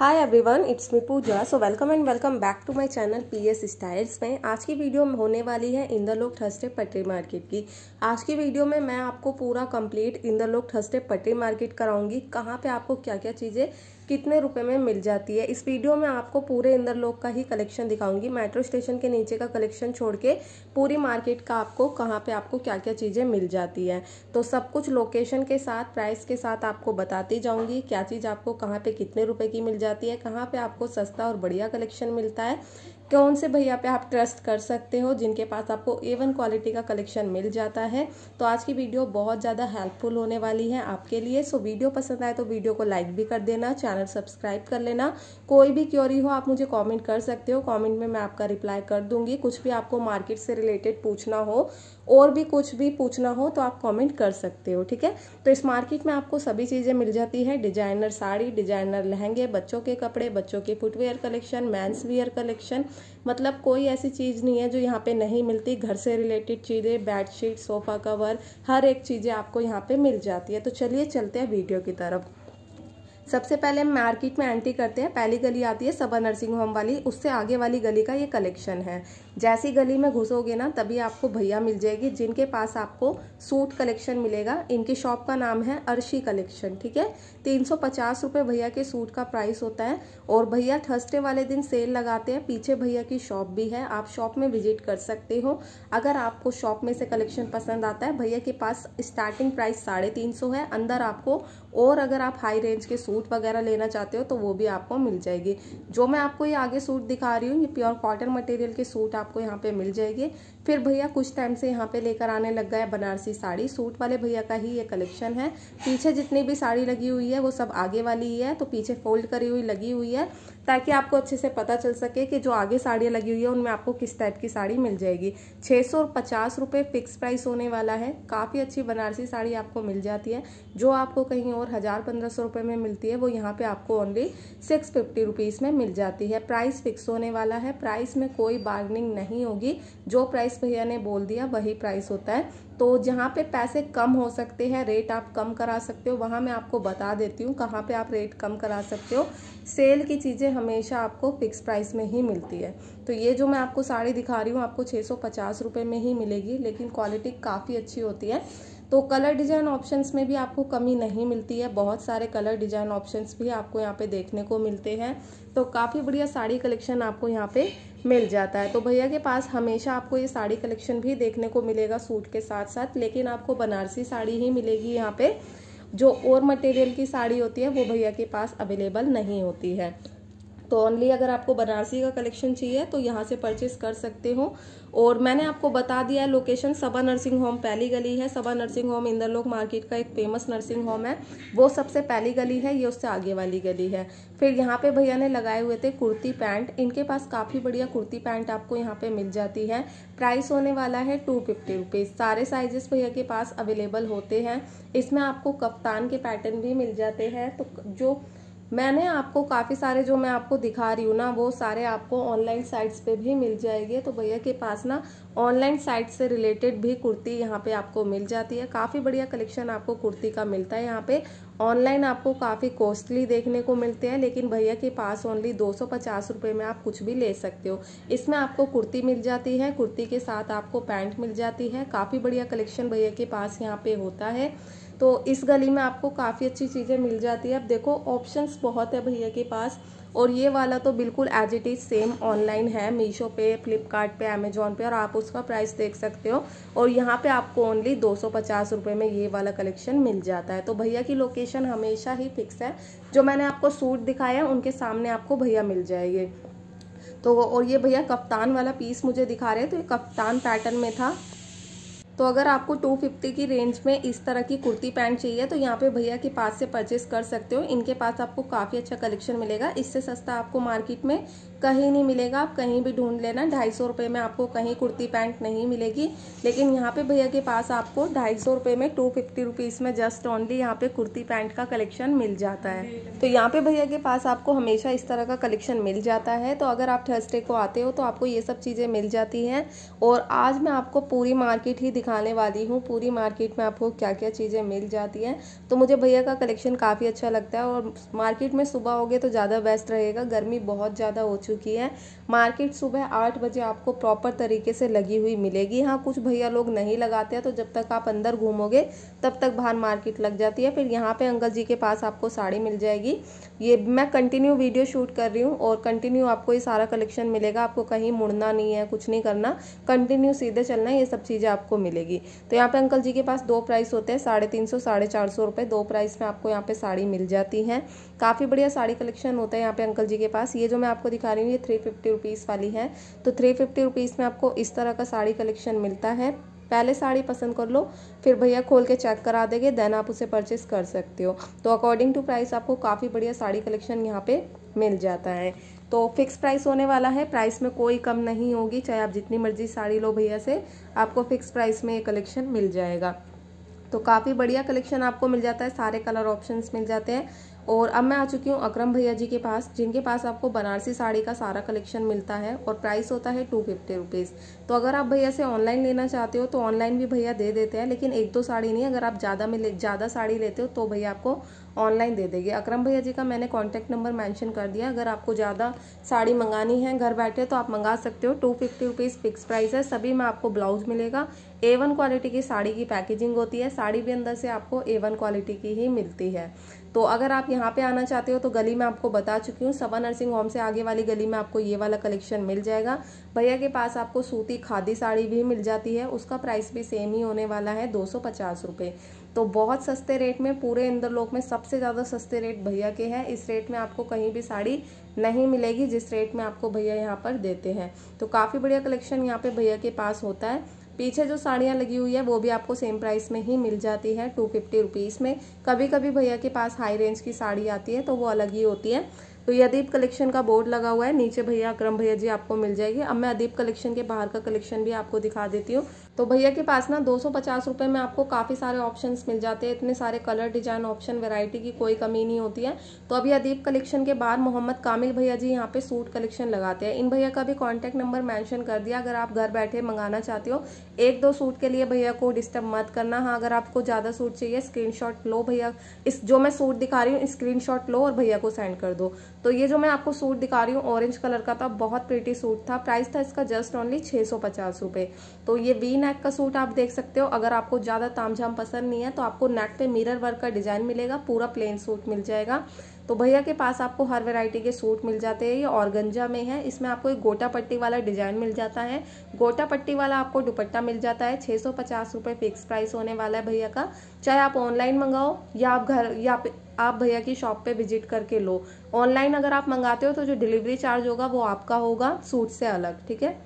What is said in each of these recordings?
Hi everyone it's me Pooja so welcome and welcome back to my channel PS styles में आज की video होने वाली है इंदरलोक ठस्टे पटरी मार्केट की। आज की वीडियो में मैं आपको पूरा कंप्लीट इंदरलोक ठस्टे पटरी मार्केट कराऊँगी। कहाँ पे आपको क्या क्या चीज़ें कितने रुपए में मिल जाती है। इस वीडियो में आपको पूरे इंदर इंदरलोक का ही कलेक्शन दिखाऊँगी। मेट्रो स्टेशन के नीचे का कलेक्शन छोड़ के पूरी मार्केट का आपको, कहाँ पे आपको क्या क्या चीज़ें मिल जाती है। तो सब कुछ लोकेशन के साथ, प्राइस के साथ आपको बताती जाऊँगी, क्या चीज़ आपको कहाँ पे कितने रुपए की मिल जाती है, कहाँ पर आपको सस्ता और बढ़िया कलेक्शन मिलता है। कौन से भैया पे आप ट्रस्ट कर सकते हो, जिनके पास आपको ए वन क्वालिटी का कलेक्शन मिल जाता है? तो आज की वीडियो बहुत ज़्यादा हेल्पफुल होने वाली है आपके लिए। सो वीडियो पसंद आए तो वीडियो को लाइक भी कर देना चैनल सब्सक्राइब कर लेना। कोई भी क्योरी हो, आप मुझे कॉमेंट कर सकते हो। कॉमेंट में मैं आपका रिप्लाई कर दूँगी। कुछ भी आपको मार्केट से रिलेटेड पूछना हो और भी कुछ भी पूछना हो तो आप कमेंट कर सकते हो, ठीक है? तो इस मार्केट में आपको सभी चीज़ें मिल जाती है। डिज़ाइनर साड़ी डिज़ाइनर लहंगे, बच्चों के कपड़े, बच्चों के footwear collection men's wear collection मतलब कोई ऐसी चीज़ नहीं है जो यहाँ पे नहीं मिलती। घर से रिलेटेड चीज़ें बेडशीट सोफ़ा कवर हर एक चीज़ें आपको यहाँ पे मिल जाती है। तो चलिए चलते हैं वीडियो की तरफ़। सबसे पहले हम मार्केट में एंट्री करते हैं। पहली गली आती है सबा नर्सिंग होम वाली। उससे आगे वाली गली का ये कलेक्शन है। जैसी गली में घुसोगे ना, तभी आपको भैया मिल जाएगी, जिनके पास आपको सूट कलेक्शन मिलेगा। इनकी शॉप का नाम है अर्शी कलेक्शन, ठीक है? तीन सौ पचास रुपये भैया के सूट का प्राइस होता है। और भैया थर्सडे वाले दिन सेल लगाते हैं। पीछे भैया की शॉप भी है। आप शॉप में विज़िट कर सकते हो। अगर आपको शॉप में से कलेक्शन पसंद आता है, भैया के पास स्टार्टिंग प्राइस साढ़े तीन सौ है। अंदर आपको और अगर आप हाई रेंज के सूट वगैरह लेना चाहते हो तो वो भी आपको मिल जाएगी। जो मैं आपको ये आगे सूट दिखा रही हूँ, ये प्योर कॉटन मटेरियल के सूट आपको यहाँ पे मिल जाएगी। फिर भैया कुछ टाइम से यहाँ पे लेकर आने लग गया बनारसी साड़ी। सूट वाले भैया का ही ये कलेक्शन है। पीछे जितनी भी साड़ी लगी हुई है, वो सब आगे वाली ही है तो पीछे फोल्ड करी हुई लगी हुई है। ताकि आपको अच्छे से पता चल सके कि जो आगे साड़ियाँ लगी हुई है, उनमें आपको किस टाइप की साड़ी मिल जाएगी। छः सौ पचास रुपये फिक्स प्राइस होने वाला है। काफ़ी अच्छी बनारसी साड़ी आपको मिल जाती है। जो आपको कहीं और हज़ार पंद्रह सौ रुपये में मिलती है, वो यहाँ पे आपको ओनली सिक्स फिफ्टी रुपीज़ में मिल जाती है। प्राइस फिक्स होने वाला है। प्राइस में कोई बार्गनिंग नहीं होगी। जो प्राइस भैया ने बोल दिया, वही प्राइस होता है। तो जहाँ पे पैसे कम हो सकते हैं रेट आप कम करा सकते हो, वहाँ मैं आपको बता देती हूँ कहाँ पे आप रेट कम करा सकते हो। सेल की चीज़ें हमेशा आपको फिक्स प्राइस में ही मिलती है। तो ये जो मैं आपको साड़ी दिखा रही हूँ, आपको छः सौ पचास रुपये में ही मिलेगी, लेकिन क्वालिटी काफ़ी अच्छी होती है। तो कलर डिज़ाइन ऑप्शंस में भी आपको कमी नहीं मिलती है। बहुत सारे कलर डिज़ाइन ऑप्शंस भी आपको यहाँ पे देखने को मिलते हैं। तो काफ़ी बढ़िया साड़ी कलेक्शन आपको यहाँ पे मिल जाता है। तो भैया के पास हमेशा आपको ये साड़ी कलेक्शन भी देखने को मिलेगा सूट के साथ साथ लेकिन आपको बनारसी साड़ी ही मिलेगी यहाँ पे। जो और मटेरियल की साड़ी होती है, वो भैया के पास अवेलेबल नहीं होती है। तो ओनली अगर आपको बनारसी का कलेक्शन चाहिए तो यहाँ से परचेस कर सकते हो। और मैंने आपको बता दिया है लोकेशन सबा नर्सिंग होम पहली गली है। Saba nursing home Inderlok market का एक फ़ेमस नर्सिंग होम है। वो सबसे पहली गली है, ये उससे आगे वाली गली है। फिर यहाँ पे भैया ने लगाए हुए थे कुर्ती पैंट। इनके पास काफ़ी बढ़िया कुर्ती पैंट आपको यहाँ पे मिल जाती है। प्राइस होने वाला है टू फिफ्टी रुपीज़ सारे साइजेस भैया के पास अवेलेबल होते हैं। इसमें आपको कप्तान के पैटर्न भी मिल जाते हैं। तो जो मैंने आपको काफ़ी सारे जो मैं आपको दिखा रही हूँ ना, वो सारे आपको ऑनलाइन साइट्स पे भी मिल जाएँगे। तो भैया के पास ना ऑनलाइन साइट से रिलेटेड भी कुर्ती यहाँ पे आपको मिल जाती है। काफ़ी बढ़िया कलेक्शन आपको कुर्ती का मिलता है यहाँ पे। ऑनलाइन आपको काफ़ी कॉस्टली देखने को मिलते हैं, लेकिन भैया के पास ओनली दो सौ में आप कुछ भी ले सकते हो। इसमें आपको कुर्ती मिल जाती है, कुर्ती के साथ आपको पैंट मिल जाती है। काफ़ी बढ़िया कलेक्शन भैया के पास यहाँ पे होता है। तो इस गली में आपको काफ़ी अच्छी चीज़ें मिल जाती है। अब देखो ऑप्शंस बहुत है भैया के पास। और ये वाला तो बिल्कुल as it is same online है। मीशो पे फ्लिपकार्ट पे अमेजोन पे, और आप उसका प्राइस देख सकते हो। और यहाँ पे आपको ओनली दो सौ में ये वाला कलेक्शन मिल जाता है। तो भैया की लोकेशन हमेशा ही फिक्स है। जो मैंने आपको सूट दिखाया, उनके सामने आपको भैया मिल जाएँगे। तो और ये भैया कप्तान वाला पीस मुझे दिखा रहे हैं। तो ये कप्तान पैटर्न में था। तो अगर आपको 250 की रेंज में इस तरह की कुर्ती पैंट चाहिए तो यहाँ पे भैया के पास से परचेस कर सकते हो। इनके पास आपको काफ़ी अच्छा कलेक्शन मिलेगा। इससे सस्ता आपको मार्केट में कहीं नहीं मिलेगा, आप कहीं भी ढूंढ लेना। ढाई सौ रुपये में आपको कहीं कुर्ती पैंट नहीं मिलेगी। लेकिन यहाँ पे भैया के पास आपको ढाई सौ रुपये में टू फिफ्टी रुपीज़ में जस्ट ओनली यहाँ पे कुर्ती पैंट का कलेक्शन मिल जाता है। तो यहाँ पे भैया के पास आपको हमेशा इस तरह का कलेक्शन मिल जाता है। तो अगर आप थर्सडे को आते हो तो आपको ये सब चीज़ें मिल जाती हैं। और आज मैं आपको पूरी मार्केट ही दिखाने वाली हूँ। पूरी मार्केट में आपको क्या क्या चीज़ें मिल जाती हैं। तो मुझे भैया का कलेक्शन काफ़ी अच्छा लगता है। और मार्केट में सुबह होगे तो ज़्यादा बेस्ट रहेगा। गर्मी बहुत ज़्यादा हो चुकी है। मार्केट सुबह आठ बजे आपको प्रॉपर तरीके से लगी हुई मिलेगी। हाँ कुछ भैया लोग नहीं लगाते हैं तो जब तक आप अंदर घूमोगे, तब तक बाहर मार्केट लग जाती है। फिर यहाँ पे अंकल जी के पास आपको साड़ी मिल जाएगी। ये मैं कंटिन्यू वीडियो शूट कर रही हूँ और कंटिन्यू आपको ये सारा कलेक्शन मिलेगा। आपको कहीं मुड़ना नहीं है, कुछ नहीं करना। कंटिन्यू सीधे चलना, ये सब चीज़ें आपको मिलेगी। तो यहाँ पे अंकल जी के पास दो प्राइस होते हैं, साढ़े तीन सौ, साढ़े चार सौ रुपये दो प्राइस में आपको यहाँ पे साड़ी मिल जाती है। काफ़ी बढ़िया साड़ी कलेक्शन होता है यहाँ पे अंकल जी के पास। ये जो मैं आपको दिखा रही हूँ, ये थ्री फिफ्टी रुपीज़ वाली है तो थ्री फिफ्टी रुपीज़ में आपको इस तरह का साड़ी कलेक्शन मिलता है। पहले साड़ी पसंद कर लो, फिर भैया खोल के चेक करा देंगे देन आप उसे परचेस कर सकते हो। तो अकॉर्डिंग टू प्राइस आपको काफ़ी बढ़िया साड़ी कलेक्शन यहाँ पे मिल जाता है। तो फिक्स प्राइस होने वाला है प्राइस में कोई कम नहीं होगी, चाहे आप जितनी मर्ज़ी साड़ी लो भैया से, आपको फिक्स प्राइस में ये कलेक्शन मिल जाएगा। तो काफ़ी बढ़िया कलेक्शन आपको मिल जाता है, सारे कलर ऑप्शंस मिल जाते हैं। और अब मैं आ चुकी हूँ अक्रम भैया जी के पास, जिनके पास आपको बनारसी साड़ी का सारा कलेक्शन मिलता है और प्राइस होता है टू फिफ्टी रुपीज़ तो अगर आप भैया से ऑनलाइन लेना चाहते हो तो ऑनलाइन भी भैया दे देते हैं, लेकिन एक दो साड़ी नहीं, अगर आप ज़्यादा में ज़्यादा साड़ी लेते हो तो भैया आपको ऑनलाइन दे देगी। अक्रम भैया जी का मैंने कॉन्टैक्ट नंबर मैंशन कर दिया। अगर आपको ज़्यादा साड़ी मंगानी है, घर बैठे तो आप मंगा सकते हो। Two fifty rupees fix price है। सभी में आपको ब्लाउज मिलेगा। ए वन क्वालिटी की साड़ी की पैकेजिंग होती है। साड़ी भी अंदर से आपको ए वन क्वालिटी की ही मिलती है। तो अगर आप यहाँ पे आना चाहते हो तो गली में आपको बता चुकी हूँ। सवा नर्सिंग होम से आगे वाली गली में आपको ये वाला कलेक्शन मिल जाएगा। भैया के पास आपको सूती खादी साड़ी भी मिल जाती है। उसका प्राइस भी सेम ही होने वाला है। दो सौ तो बहुत सस्ते रेट में पूरे इंदरलोक में सबसे ज़्यादा सस्ते रेट भैया के हैं। इस रेट में आपको कहीं भी साड़ी नहीं मिलेगी जिस रेट में आपको भैया यहाँ पर देते हैं। तो काफ़ी बढ़िया कलेक्शन यहाँ पे भैया के पास होता है। पीछे जो साड़ियाँ लगी हुई है, वो भी आपको सेम प्राइस में ही मिल जाती है टू फिफ्टी रुपीज़ में। कभी कभी भैया के पास हाई रेंज की साड़ी आती है तो वो अलग ही होती है। तो ये अदीप कलेक्शन का बोर्ड लगा हुआ है। नीचे भैया अक्रम भैया जी आपको मिल जाएगी। अब मैं अदीप कलेक्शन के बाहर का कलेक्शन भी आपको दिखा देती हूँ। तो भैया के पास ना दो सौ में आपको काफ़ी सारे ऑप्शंस मिल जाते हैं। इतने सारे कलर डिज़ाइन ऑप्शन वेराइटी की कोई कमी नहीं होती है। तो अभी अदीप कलेक्शन के बाद मोहम्मद कामिल भैया जी यहाँ पे सूट कलेक्शन लगाते हैं। इन भैया का भी कॉन्टैक्ट नंबर मैंशन कर दिया। अगर आप घर बैठे मंगाना चाहते हो, एक दो सूट के लिए भैया को डिस्टर्ब मत करना। हाँ अगर आपको ज़्यादा सूट चाहिए स्क्रीन लो भैया। इस जो मैं सूट दिखा रही हूँ स्क्रीन लो और भैया को सेंड कर दो। तो ये जो मैं आपको सूट दिखा रही हूँ ऑरेंज कलर का था। बहुत प्रिटी सूट था। प्राइस था इसका जस्ट ओनली छः सौ तो ये वी नेक का सूट आप देख सकते हो। अगर आपको ज़्यादा तामझाम पसंद नहीं है तो आपको नेक पे मिरर वर्क का डिज़ाइन मिलेगा, पूरा प्लेन सूट मिल जाएगा। तो भैया के पास आपको हर वैरायटी के सूट मिल जाते हैं, ये ऑर्गंजा में है। इसमें आपको एक गोटा पट्टी वाला डिज़ाइन मिल जाता है। गोटा पट्टी वाला आपको दुपट्टा मिल जाता है। छह सौ पचास रुपये फिक्स प्राइस होने वाला है भैया का। चाहे आप ऑनलाइन मंगाओ, या आप घर, या आप भैया की शॉप पे विज़िट करके लो। ऑनलाइन अगर आप मंगाते हो तो जो डिलीवरी चार्ज होगा, वो आपका होगा सूट से अलग, ठीक है?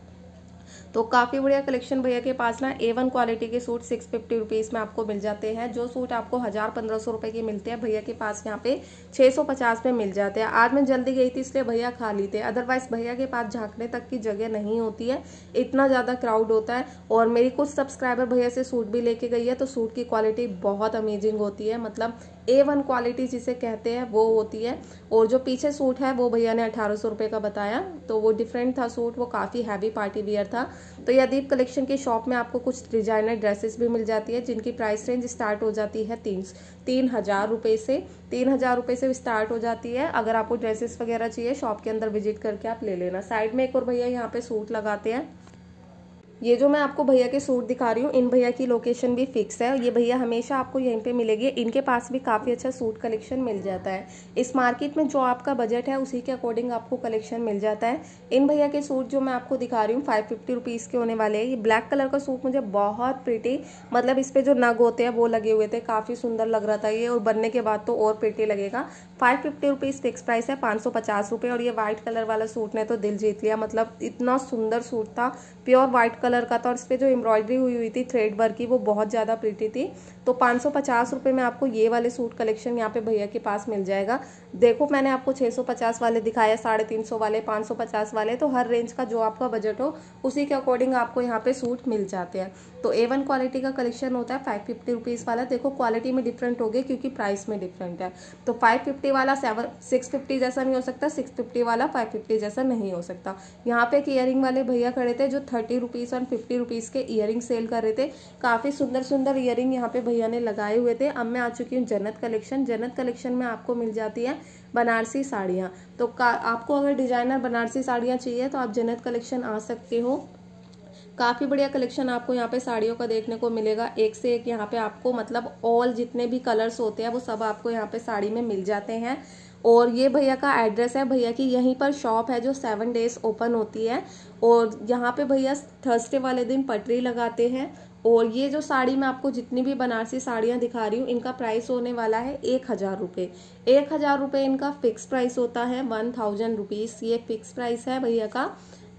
तो काफ़ी बढ़िया कलेक्शन भैया के पास ना ए वन क्वालिटी के सूट सिक्स फिफ्टी रुपीज़ में आपको मिल जाते हैं। जो सूट आपको हज़ार पंद्रह सौ रुपये के मिलते हैं, भैया के पास यहाँ पे छः सौ पचास में मिल जाते हैं। आज मैं जल्दी गई थी, इसलिए भैया खाली थे। अदरवाइज़ भैया के पास झांकने तक की जगह नहीं होती है। इतना ज़्यादा क्राउड होता है और मेरी कुछ सब्सक्राइबर भैया से सूट भी लेके गई है तो सूट की क्वालिटी बहुत अमेजिंग होती है। मतलब ए वन क्वालिटी जिसे कहते हैं, वो होती है। और जो पीछे सूट है, वो भैया ने अठारह सौ रुपये का बताया। तो वो डिफरेंट था सूट, वो काफ़ी हैवी पार्टी वियर था। तो ये अदीप कलेक्शन की शॉप में आपको कुछ डिज़ाइनर ड्रेसेस भी मिल जाती है, जिनकी प्राइस रेंज स्टार्ट हो जाती है तीन तीन हज़ार रुपये से। तीन हज़ार रुपये से स्टार्ट हो जाती है। अगर आपको ड्रेसेस वगैरह चाहिए शॉप के अंदर विज़िट करके आप ले लेना। साइड में एक और भैया यहाँ पे सूट लगाते हैं। ये जो मैं आपको भैया के सूट दिखा रही हूँ, इन भैया की लोकेशन भी फिक्स है। ये भैया हमेशा आपको यहीं पे मिलेगी। इनके पास भी काफ़ी अच्छा सूट कलेक्शन मिल जाता है। इस मार्केट में जो आपका बजट है, उसी के अकॉर्डिंग आपको कलेक्शन मिल जाता है। इन भैया के सूट जो मैं आपको दिखा रही हूँ फाइव फिफ्टी रुपीज़ के होने वाले हैं। ये ब्लैक कलर का सूट मुझे बहुत प्रिटी मतलब इस पर जो नग होते हैं, वो लगे हुए थे। काफ़ी सुंदर लग रहा था ये, और बनने के बाद तो और प्रिटी लगेगा। Five fifty rupees fix price है, पाँच सौ पचास और ये व्हाइट कलर वाला सूट ने तो दिल जीत लिया। मतलब इतना सुंदर सूट था प्योर व्हाइट कलर का था और इस पर जो एम्ब्रॉयडरी हुई हुई थी थ्रेड वर्क की, वो बहुत ज़्यादा प्रीटी थी। तो पाँच सौ पचास रुपये में आपको ये वाले सूट कलेक्शन यहाँ पे भैया के पास मिल जाएगा। देखो, मैंने आपको छः सौ पचास वाले दिखाया, साढ़े तीन सौ वाले, पाँच सौ पचास वाले तो हर रेंज का जो आपका बजट हो, उसी के अकॉर्डिंग आपको यहाँ पे सूट मिल जाते हैं। तो ए वन क्वालिटी का कलेक्शन होता है फाइव फिफ्टी रुपीज़ वाला। देखो क्वालिटी में डिफरेंट हो गए क्योंकि प्राइस में डिफरेंट है। तो फाइव फिफ्टी वाला सेवन सिक्स फिफ्टी जैसा नहीं हो सकता सिक्स फिफ्टी वाला फाइव फिफ्टी जैसा नहीं हो सकता। यहाँ पे एक ईयरिंग वाले भैया खड़े थे, जो थर्टी रुपीज़ और फिफ्टी रुपीज़ के ईयरिंग सेल कर रहे थे। काफ़ी सुंदर सुंदर ईयरिंग यहाँ पे भैया ने लगाए हुए थे। अब मैं आ चुकी हूँ जन्नत कलेक्शन। जन्नत कलेक्शन में आपको मिल जाती है बनारसी साड़ियाँ। तो आपको अगर डिज़ाइनर बनारसी साड़ियाँ चाहिए तो आप जन्नत कलेक्शन आ सकते हो। काफ़ी बढ़िया कलेक्शन आपको यहाँ पे साड़ियों का देखने को मिलेगा। एक से एक यहाँ पे आपको मतलब ऑल जितने भी कलर्स होते हैं वो सब आपको यहाँ पे साड़ी में मिल जाते हैं। और ये भैया का एड्रेस है। भैया की यहीं पर शॉप है जो सेवन डेज़ ओपन होती है। और यहाँ पे भैया थर्सडे वाले दिन पटरी लगाते हैं। और ये जो साड़ी मैं आपको जितनी भी बनारसी साड़ियाँ दिखा रही हूँ, इनका प्राइस होने वाला है एक हज़ार रुपये एक हज़ार रुपये इनका फिक्स प्राइस होता है वन थाउज़ेंड रुपीज़ ये फिक्स प्राइस है भैया का,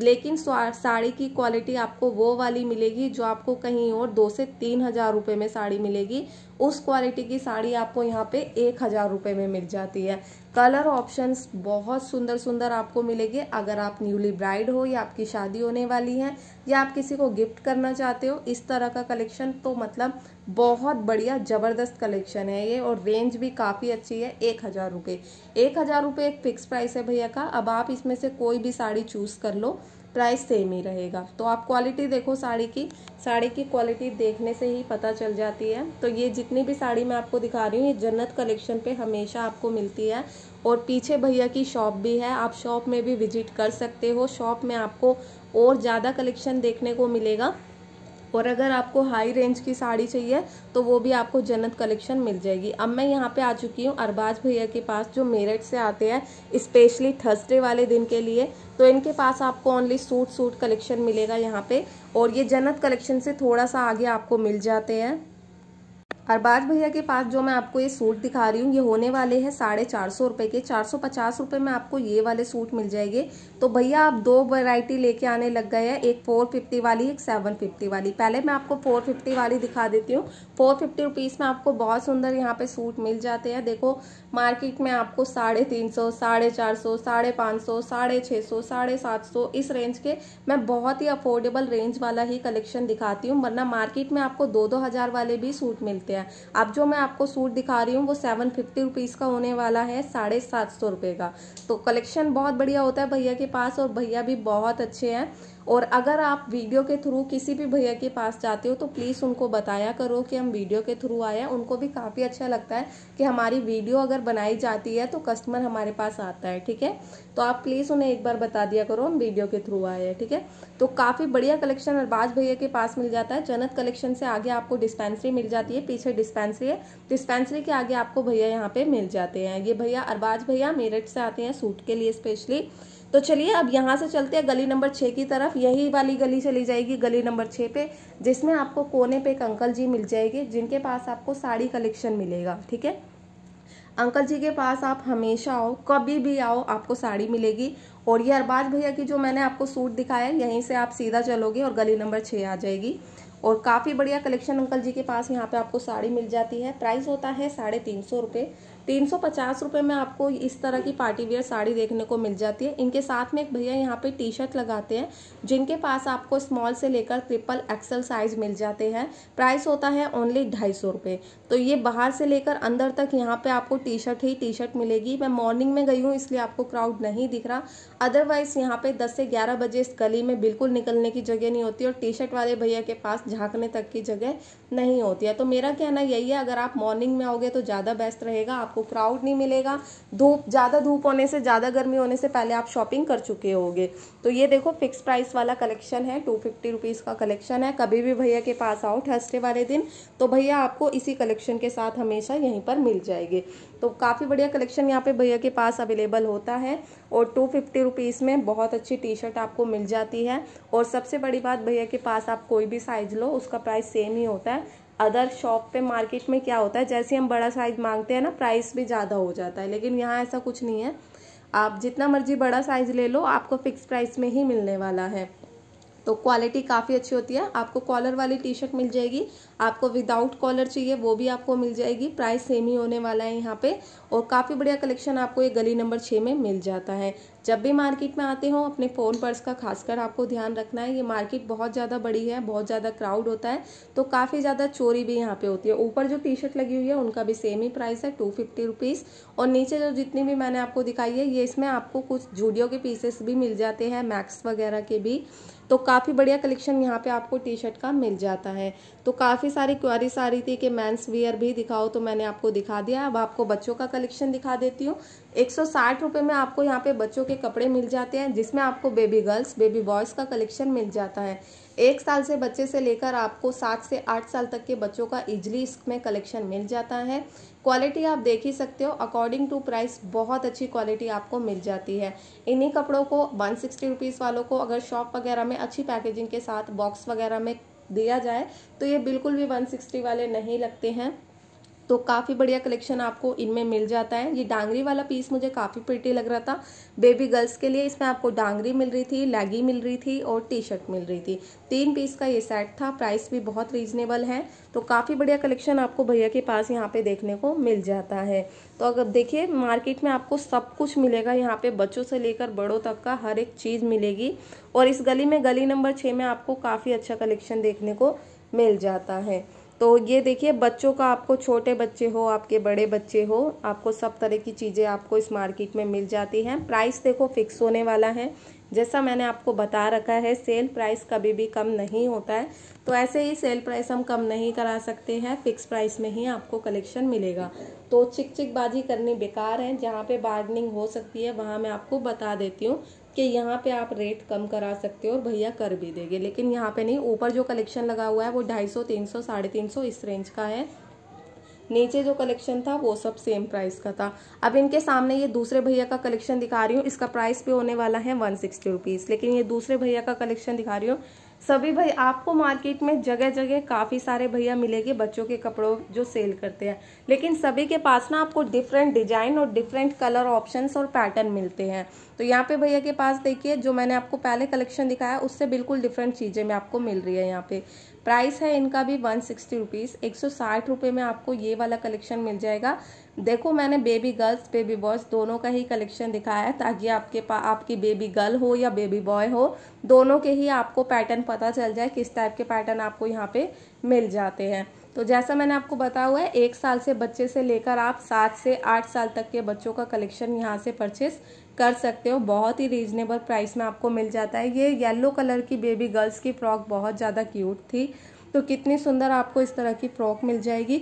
लेकिन साड़ी की क्वालिटी आपको वो वाली मिलेगी जो आपको कहीं और दो से तीन हज़ार रुपये में साड़ी मिलेगी। उस क्वालिटी की साड़ी आपको यहाँ पे एक हज़ार रुपये में मिल जाती है। कलर ऑप्शंस बहुत सुंदर सुंदर आपको मिलेंगे। अगर आप न्यूली ब्राइड हो या आपकी शादी होने वाली है या आप किसी को गिफ्ट करना चाहते हो, इस तरह का कलेक्शन तो मतलब बहुत बढ़िया ज़बरदस्त कलेक्शन है ये और रेंज भी काफ़ी अच्छी है, एक हज़ार रुपये एक हज़ार रुपये एक फिक्स प्राइस है भैया का। अब आप इसमें से कोई भी साड़ी चूज़ कर लो। प्राइस सेम ही रहेगा। तो आप क्वालिटी देखो साड़ी की। साड़ी की क्वालिटी देखने से ही पता चल जाती है। तो ये जितनी भी साड़ी मैं आपको दिखा रही हूँ, ये जन्नत कलेक्शन पे हमेशा आपको मिलती है। और पीछे भैया की शॉप भी है। आप शॉप में भी विज़िट कर सकते हो। शॉप में आपको और ज़्यादा कलेक्शन देखने को मिलेगा। और अगर आपको हाई रेंज की साड़ी चाहिए तो वो भी आपको जन्नत कलेक्शन मिल जाएगी। अब मैं यहाँ पे आ चुकी हूँ अरबाज भैया के पास, जो मेरठ से आते हैं स्पेशली थर्सडे वाले दिन के लिए। तो इनके पास आपको ओनली सूट सूट कलेक्शन मिलेगा यहाँ पे। और ये जन्नत कलेक्शन से थोड़ा सा आगे आपको मिल जाते हैं। अरबाज भैया के पास जो मैं आपको ये सूट दिखा रही हूँ, ये होने वाले हैं साढ़े चार सौ रुपये के। चार सौ पचास रुपये में आपको ये वाले सूट मिल जाएँगे। तो भैया आप दो वैरायटी लेके आने लग गए हैं, एक फोर फिफ्टी वाली, एक सेवन फिफ्टी वाली। पहले मैं आपको फोर फिफ्टी वाली दिखा देती हूँ। फोर फिफ्टी रुपीज़ में आपको बहुत सुंदर यहाँ पर सूट मिल जाते हैं। देखो मार्केट में आपको साढ़े तीन सौ, साढ़े चार सौ, साढ़े पाँच सौ, साढ़े छः सौ, साढ़े सात सौ, इस रेंज के मैं बहुत ही अफोर्डेबल रेंज वाला ही कलेक्शन दिखाती हूँ। वरना मार्केट में आपको दो दो हज़ार वाले भी सूट मिलते हैं। अब जो मैं आपको सूट दिखा रही हूँ, वो सेवन फिफ्टी रुपीज़ का होने वाला है, साढ़े सात सौ रुपये का। तो कलेक्शन बहुत बढ़िया होता है भैया के पास और भैया भी बहुत अच्छे हैं। और अगर आप वीडियो के थ्रू किसी भी भैया के पास जाते हो तो प्लीज़ उनको बताया करो कि हम वीडियो के थ्रू आए हैं। उनको भी काफ़ी अच्छा लगता है कि हमारी वीडियो अगर बनाई जाती है तो कस्टमर हमारे पास आता है, ठीक है? तो आप प्लीज़ उन्हें एक बार बता दिया करो, हम वीडियो के थ्रू आए हैं, ठीक है? तो काफ़ी बढ़िया कलेक्शन अरबाज भैया के पास मिल जाता है। जनत कलेक्शन से आगे आपको डिस्पेंसरी मिल जाती है, पीछे डिस्पेंसरी है। डिस्पेंसरी के आगे आपको भैया यहाँ पे मिल जाते हैं। ये भैया अरबाज भैया मेरठ से आते हैं सूट के लिए स्पेशली तो चलिए अब यहाँ से चलते हैं, गली नंबर छः की तरफ़। यही वाली गली चली जाएगी, गली नंबर छः पे, जिसमें आपको कोने पे एक अंकल जी मिल जाएँगे, जिनके पास आपको साड़ी कलेक्शन मिलेगा, ठीक है? अंकल जी के पास आप हमेशा आओ, कभी भी आओ, आपको साड़ी मिलेगी। और ये अरबाज भैया की जो मैंने आपको सूट दिखाया, यहीं से आप सीधा चलोगे और गली नंबर छः आ जाएगी। और काफ़ी बढ़िया कलेक्शन अंकल जी के पास यहाँ पे आपको साड़ी मिल जाती है। प्राइस होता है साढ़े तीन सौ रुपये तीन सौ पचास रुपये में आपको इस तरह की पार्टी वेयर साड़ी देखने को मिल जाती है। इनके साथ में एक भैया यहाँ पे टी शर्ट लगाते हैं, जिनके पास आपको स्मॉल से लेकर ट्रिपल एक्सल साइज़ मिल जाते हैं। प्राइस होता है ओनली ढाई सौ रुपये तो ये बाहर से लेकर अंदर तक यहाँ पे आपको टी शर्ट ही टी शर्ट मिलेगी। मैं मॉर्निंग में गई हूँ, इसलिए आपको क्राउड नहीं दिख रहा। अदरवाइज़ यहाँ पे दस से ग्यारह बजे इस गली में बिल्कुल निकलने की जगह नहीं होती और टी शर्ट वाले भैया के पास झाँकने तक की जगह नहीं होती है। तो मेरा कहना यही है, अगर आप मॉर्निंग में आओगे तो ज़्यादा बेस्ट रहेगा, आपको क्राउड नहीं मिलेगा। धूप, ज़्यादा धूप होने से, ज़्यादा गर्मी होने से पहले आप शॉपिंग कर चुके होगे। तो ये देखो फिक्स प्राइस वाला कलेक्शन है टू फिफ्टी रुपीज़ का कलेक्शन है। कभी भी भैया के पास आओ थर्सडे वाले दिन तो भैया आपको इसी कलेक्शन के साथ हमेशा यहीं पर मिल जाएगी। तो काफ़ी बढ़िया कलेक्शन यहाँ पे भैया के पास अवेलेबल होता है और टू फिफ्टी रुपीज़ में बहुत अच्छी टी शर्ट आपको मिल जाती है। और सबसे बड़ी बात भैया के पास आप कोई भी साइज़ लो, उसका प्राइस सेम ही होता है। अदर शॉप पे मार्केट में क्या होता है, जैसे हम बड़ा साइज़ मांगते हैं ना प्राइस भी ज़्यादा हो जाता है। लेकिन यहाँ ऐसा कुछ नहीं है। आप जितना मर्ज़ी बड़ा साइज़ ले लो, आपको फिक्स प्राइस में ही मिलने वाला है। तो क्वालिटी काफ़ी अच्छी होती है। आपको कॉलर वाली टी शर्ट मिल जाएगी। आपको विदाउट कॉलर चाहिए, वो भी आपको मिल जाएगी। प्राइस सेम ही होने वाला है यहाँ पे। और काफ़ी बढ़िया कलेक्शन आपको ये गली नंबर छः में मिल जाता है। जब भी मार्केट में आते हो, अपने फ़ोन पर्स का खासकर आपको ध्यान रखना है। ये मार्केट बहुत ज़्यादा बड़ी है, बहुत ज़्यादा क्राउड होता है तो काफ़ी ज़्यादा चोरी भी यहाँ पे होती है। ऊपर जो टी शर्ट लगी हुई है, उनका भी सेम ही प्राइस है टू फिफ्टी रुपीज़ और नीचे जो जितनी भी मैंने आपको दिखाई है, ये इसमें आपको कुछ जूडियो के पीसेस भी मिल जाते हैं मैक्स वगैरह के भी। तो काफ़ी बढ़िया कलेक्शन यहाँ पे आपको टी शर्ट का मिल जाता है। तो काफ़ी सारी क्वारीज आ रही थी कि मेंस वियर भी दिखाओ तो मैंने आपको दिखा दिया। अब आपको बच्चों का दिखा देती हूँ। एक सौ में आपको यहाँ पे बच्चों के कपड़े मिल जाते हैं, जिसमें आपको बेबी गर्ल्स बेबी बॉयज़ का कलेक्शन मिल जाता है। एक साल से बच्चे से लेकर आपको सात से आठ साल तक के बच्चों का इजली इसमें कलेक्शन मिल जाता है। क्वालिटी आप देख ही सकते हो अकॉर्डिंग टू प्राइस बहुत अच्छी क्वालिटी आपको मिल जाती है। इन्हीं कपड़ों को वन सिक्सटी रुपीज़ वालों को अगर शॉप वगैरह में अच्छी पैकेजिंग के साथ बॉक्स वगैरह में दिया जाए तो ये बिल्कुल भी वन सिक्सटी वाले नहीं लगते हैं। तो काफ़ी बढ़िया कलेक्शन आपको इनमें मिल जाता है। ये डांगरी वाला पीस मुझे काफ़ी प्रिटी लग रहा था। बेबी गर्ल्स के लिए इसमें आपको डांगरी मिल रही थी लैगी मिल रही थी और टी शर्ट मिल रही थी। तीन पीस का ये सेट था प्राइस भी बहुत रीजनेबल है। तो काफ़ी बढ़िया कलेक्शन आपको भैया के पास यहाँ पे देखने को मिल जाता है। तो अगर देखिए मार्केट में आपको सब कुछ मिलेगा यहाँ पे, बच्चों से लेकर बड़ों तक का हर एक चीज़ मिलेगी। और इस गली में गली नंबर छः में आपको काफ़ी अच्छा कलेक्शन देखने को मिल जाता है। तो ये देखिए, बच्चों का आपको, छोटे बच्चे हो, आपके बड़े बच्चे हो, आपको सब तरह की चीज़ें आपको इस मार्केट में मिल जाती हैं। प्राइस देखो, फिक्स होने वाला है। जैसा मैंने आपको बता रखा है, सेल प्राइस कभी भी कम नहीं होता है। तो ऐसे ही सेल प्राइस हम कम नहीं करा सकते हैं, फिक्स प्राइस में ही आपको कलेक्शन मिलेगा। तो चिक चिक बाजी करनी बेकार है, जहाँ पे बार्गनिंग हो सकती है, वहाँ मैं आपको बता देती हूँ। कि यहाँ पे आप रेट कम करा सकते हो और भैया कर भी देंगे। लेकिन यहाँ पे नहीं, ऊपर जो कलेक्शन लगा हुआ है, वो ढाई सौ, तीन सौ, साढ़े तीन सौ इस रेंज का है। नीचे जो कलेक्शन था, वो सब सेम प्राइस का था। अब इनके सामने ये दूसरे भैया का कलेक्शन दिखा रही हूँ, इसका प्राइस भी होने वाला है वन सिक्सटी रुपीज़ लेकिन ये दूसरे भैया का कलेक्शन दिखा रही हूँ सभी भाई, आपको मार्केट में जगह जगह काफ़ी सारे भैया मिलेंगे बच्चों के कपड़ों जो सेल करते हैं। लेकिन सभी के पास ना आपको डिफरेंट डिज़ाइन और डिफरेंट कलर ऑप्शंस और पैटर्न मिलते हैं। तो यहाँ पे भैया के पास देखिए, जो मैंने आपको पहले कलेक्शन दिखाया, उससे बिल्कुल डिफरेंट चीज़ें में आपको मिल रही है यहाँ पे। प्राइस है इनका भी वन सिक्सटी रुपीज़ एक सौ साठ रुपये में आपको ये वाला कलेक्शन मिल जाएगा। देखो, मैंने बेबी गर्ल्स बेबी बॉयज़ दोनों का ही कलेक्शन दिखाया है ताकि आपके पास आपकी बेबी गर्ल हो या बेबी बॉय हो, दोनों के ही आपको पैटर्न पता चल जाए किस टाइप के पैटर्न आपको यहाँ पे मिल जाते हैं। तो जैसा मैंने आपको बताया हुआ है, एक साल से बच्चे से लेकर आप सात से आठ साल तक के बच्चों का कलेक्शन यहाँ से परचेस कर सकते हो। बहुत ही रीजनेबल प्राइस में आपको मिल जाता है। ये येलो कलर की बेबी गर्ल्स की फ्रॉक बहुत ज़्यादा क्यूट थी। तो कितनी सुंदर आपको इस तरह की फ्रॉक मिल जाएगी।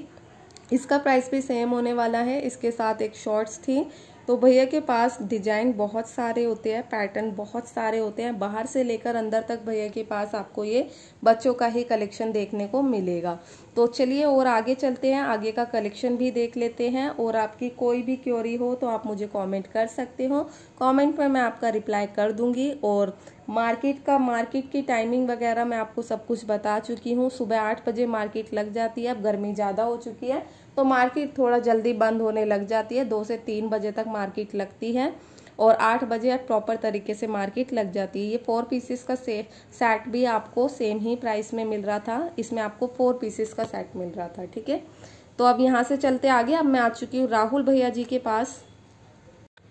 इसका प्राइस भी सेम होने वाला है। इसके साथ एक शॉर्ट्स थी। तो भैया के पास डिज़ाइन बहुत सारे होते हैं। पैटर्न बहुत सारे होते हैं। बाहर से लेकर अंदर तक भैया के पास आपको ये बच्चों का ही कलेक्शन देखने को मिलेगा। तो चलिए और आगे चलते हैं, आगे का कलेक्शन भी देख लेते हैं। और आपकी कोई भी क्योरी हो तो आप मुझे कमेंट कर सकते हो। कमेंट में मैं आपका रिप्लाई कर दूँगी और मार्केट का मार्केट की टाइमिंग वगैरह मैं आपको सब कुछ बता चुकी हूँ। सुबह आठ बजे मार्केट लग जाती है, अब गर्मी ज़्यादा हो चुकी है तो मार्केट थोड़ा जल्दी बंद होने लग जाती है। दो से तीन बजे तक मार्केट लगती है। और आठ बजे प्रॉपर तरीके से मार्केट लग जाती है। ये फोर पीसेस का से सेट भी आपको सेम ही प्राइस में मिल रहा था। इसमें आपको फोर पीसेस का सेट मिल रहा था, ठीक है? तो अब यहाँ से चलते आगे। अब मैं आ चुकी हूँ राहुल भैया जी के पास।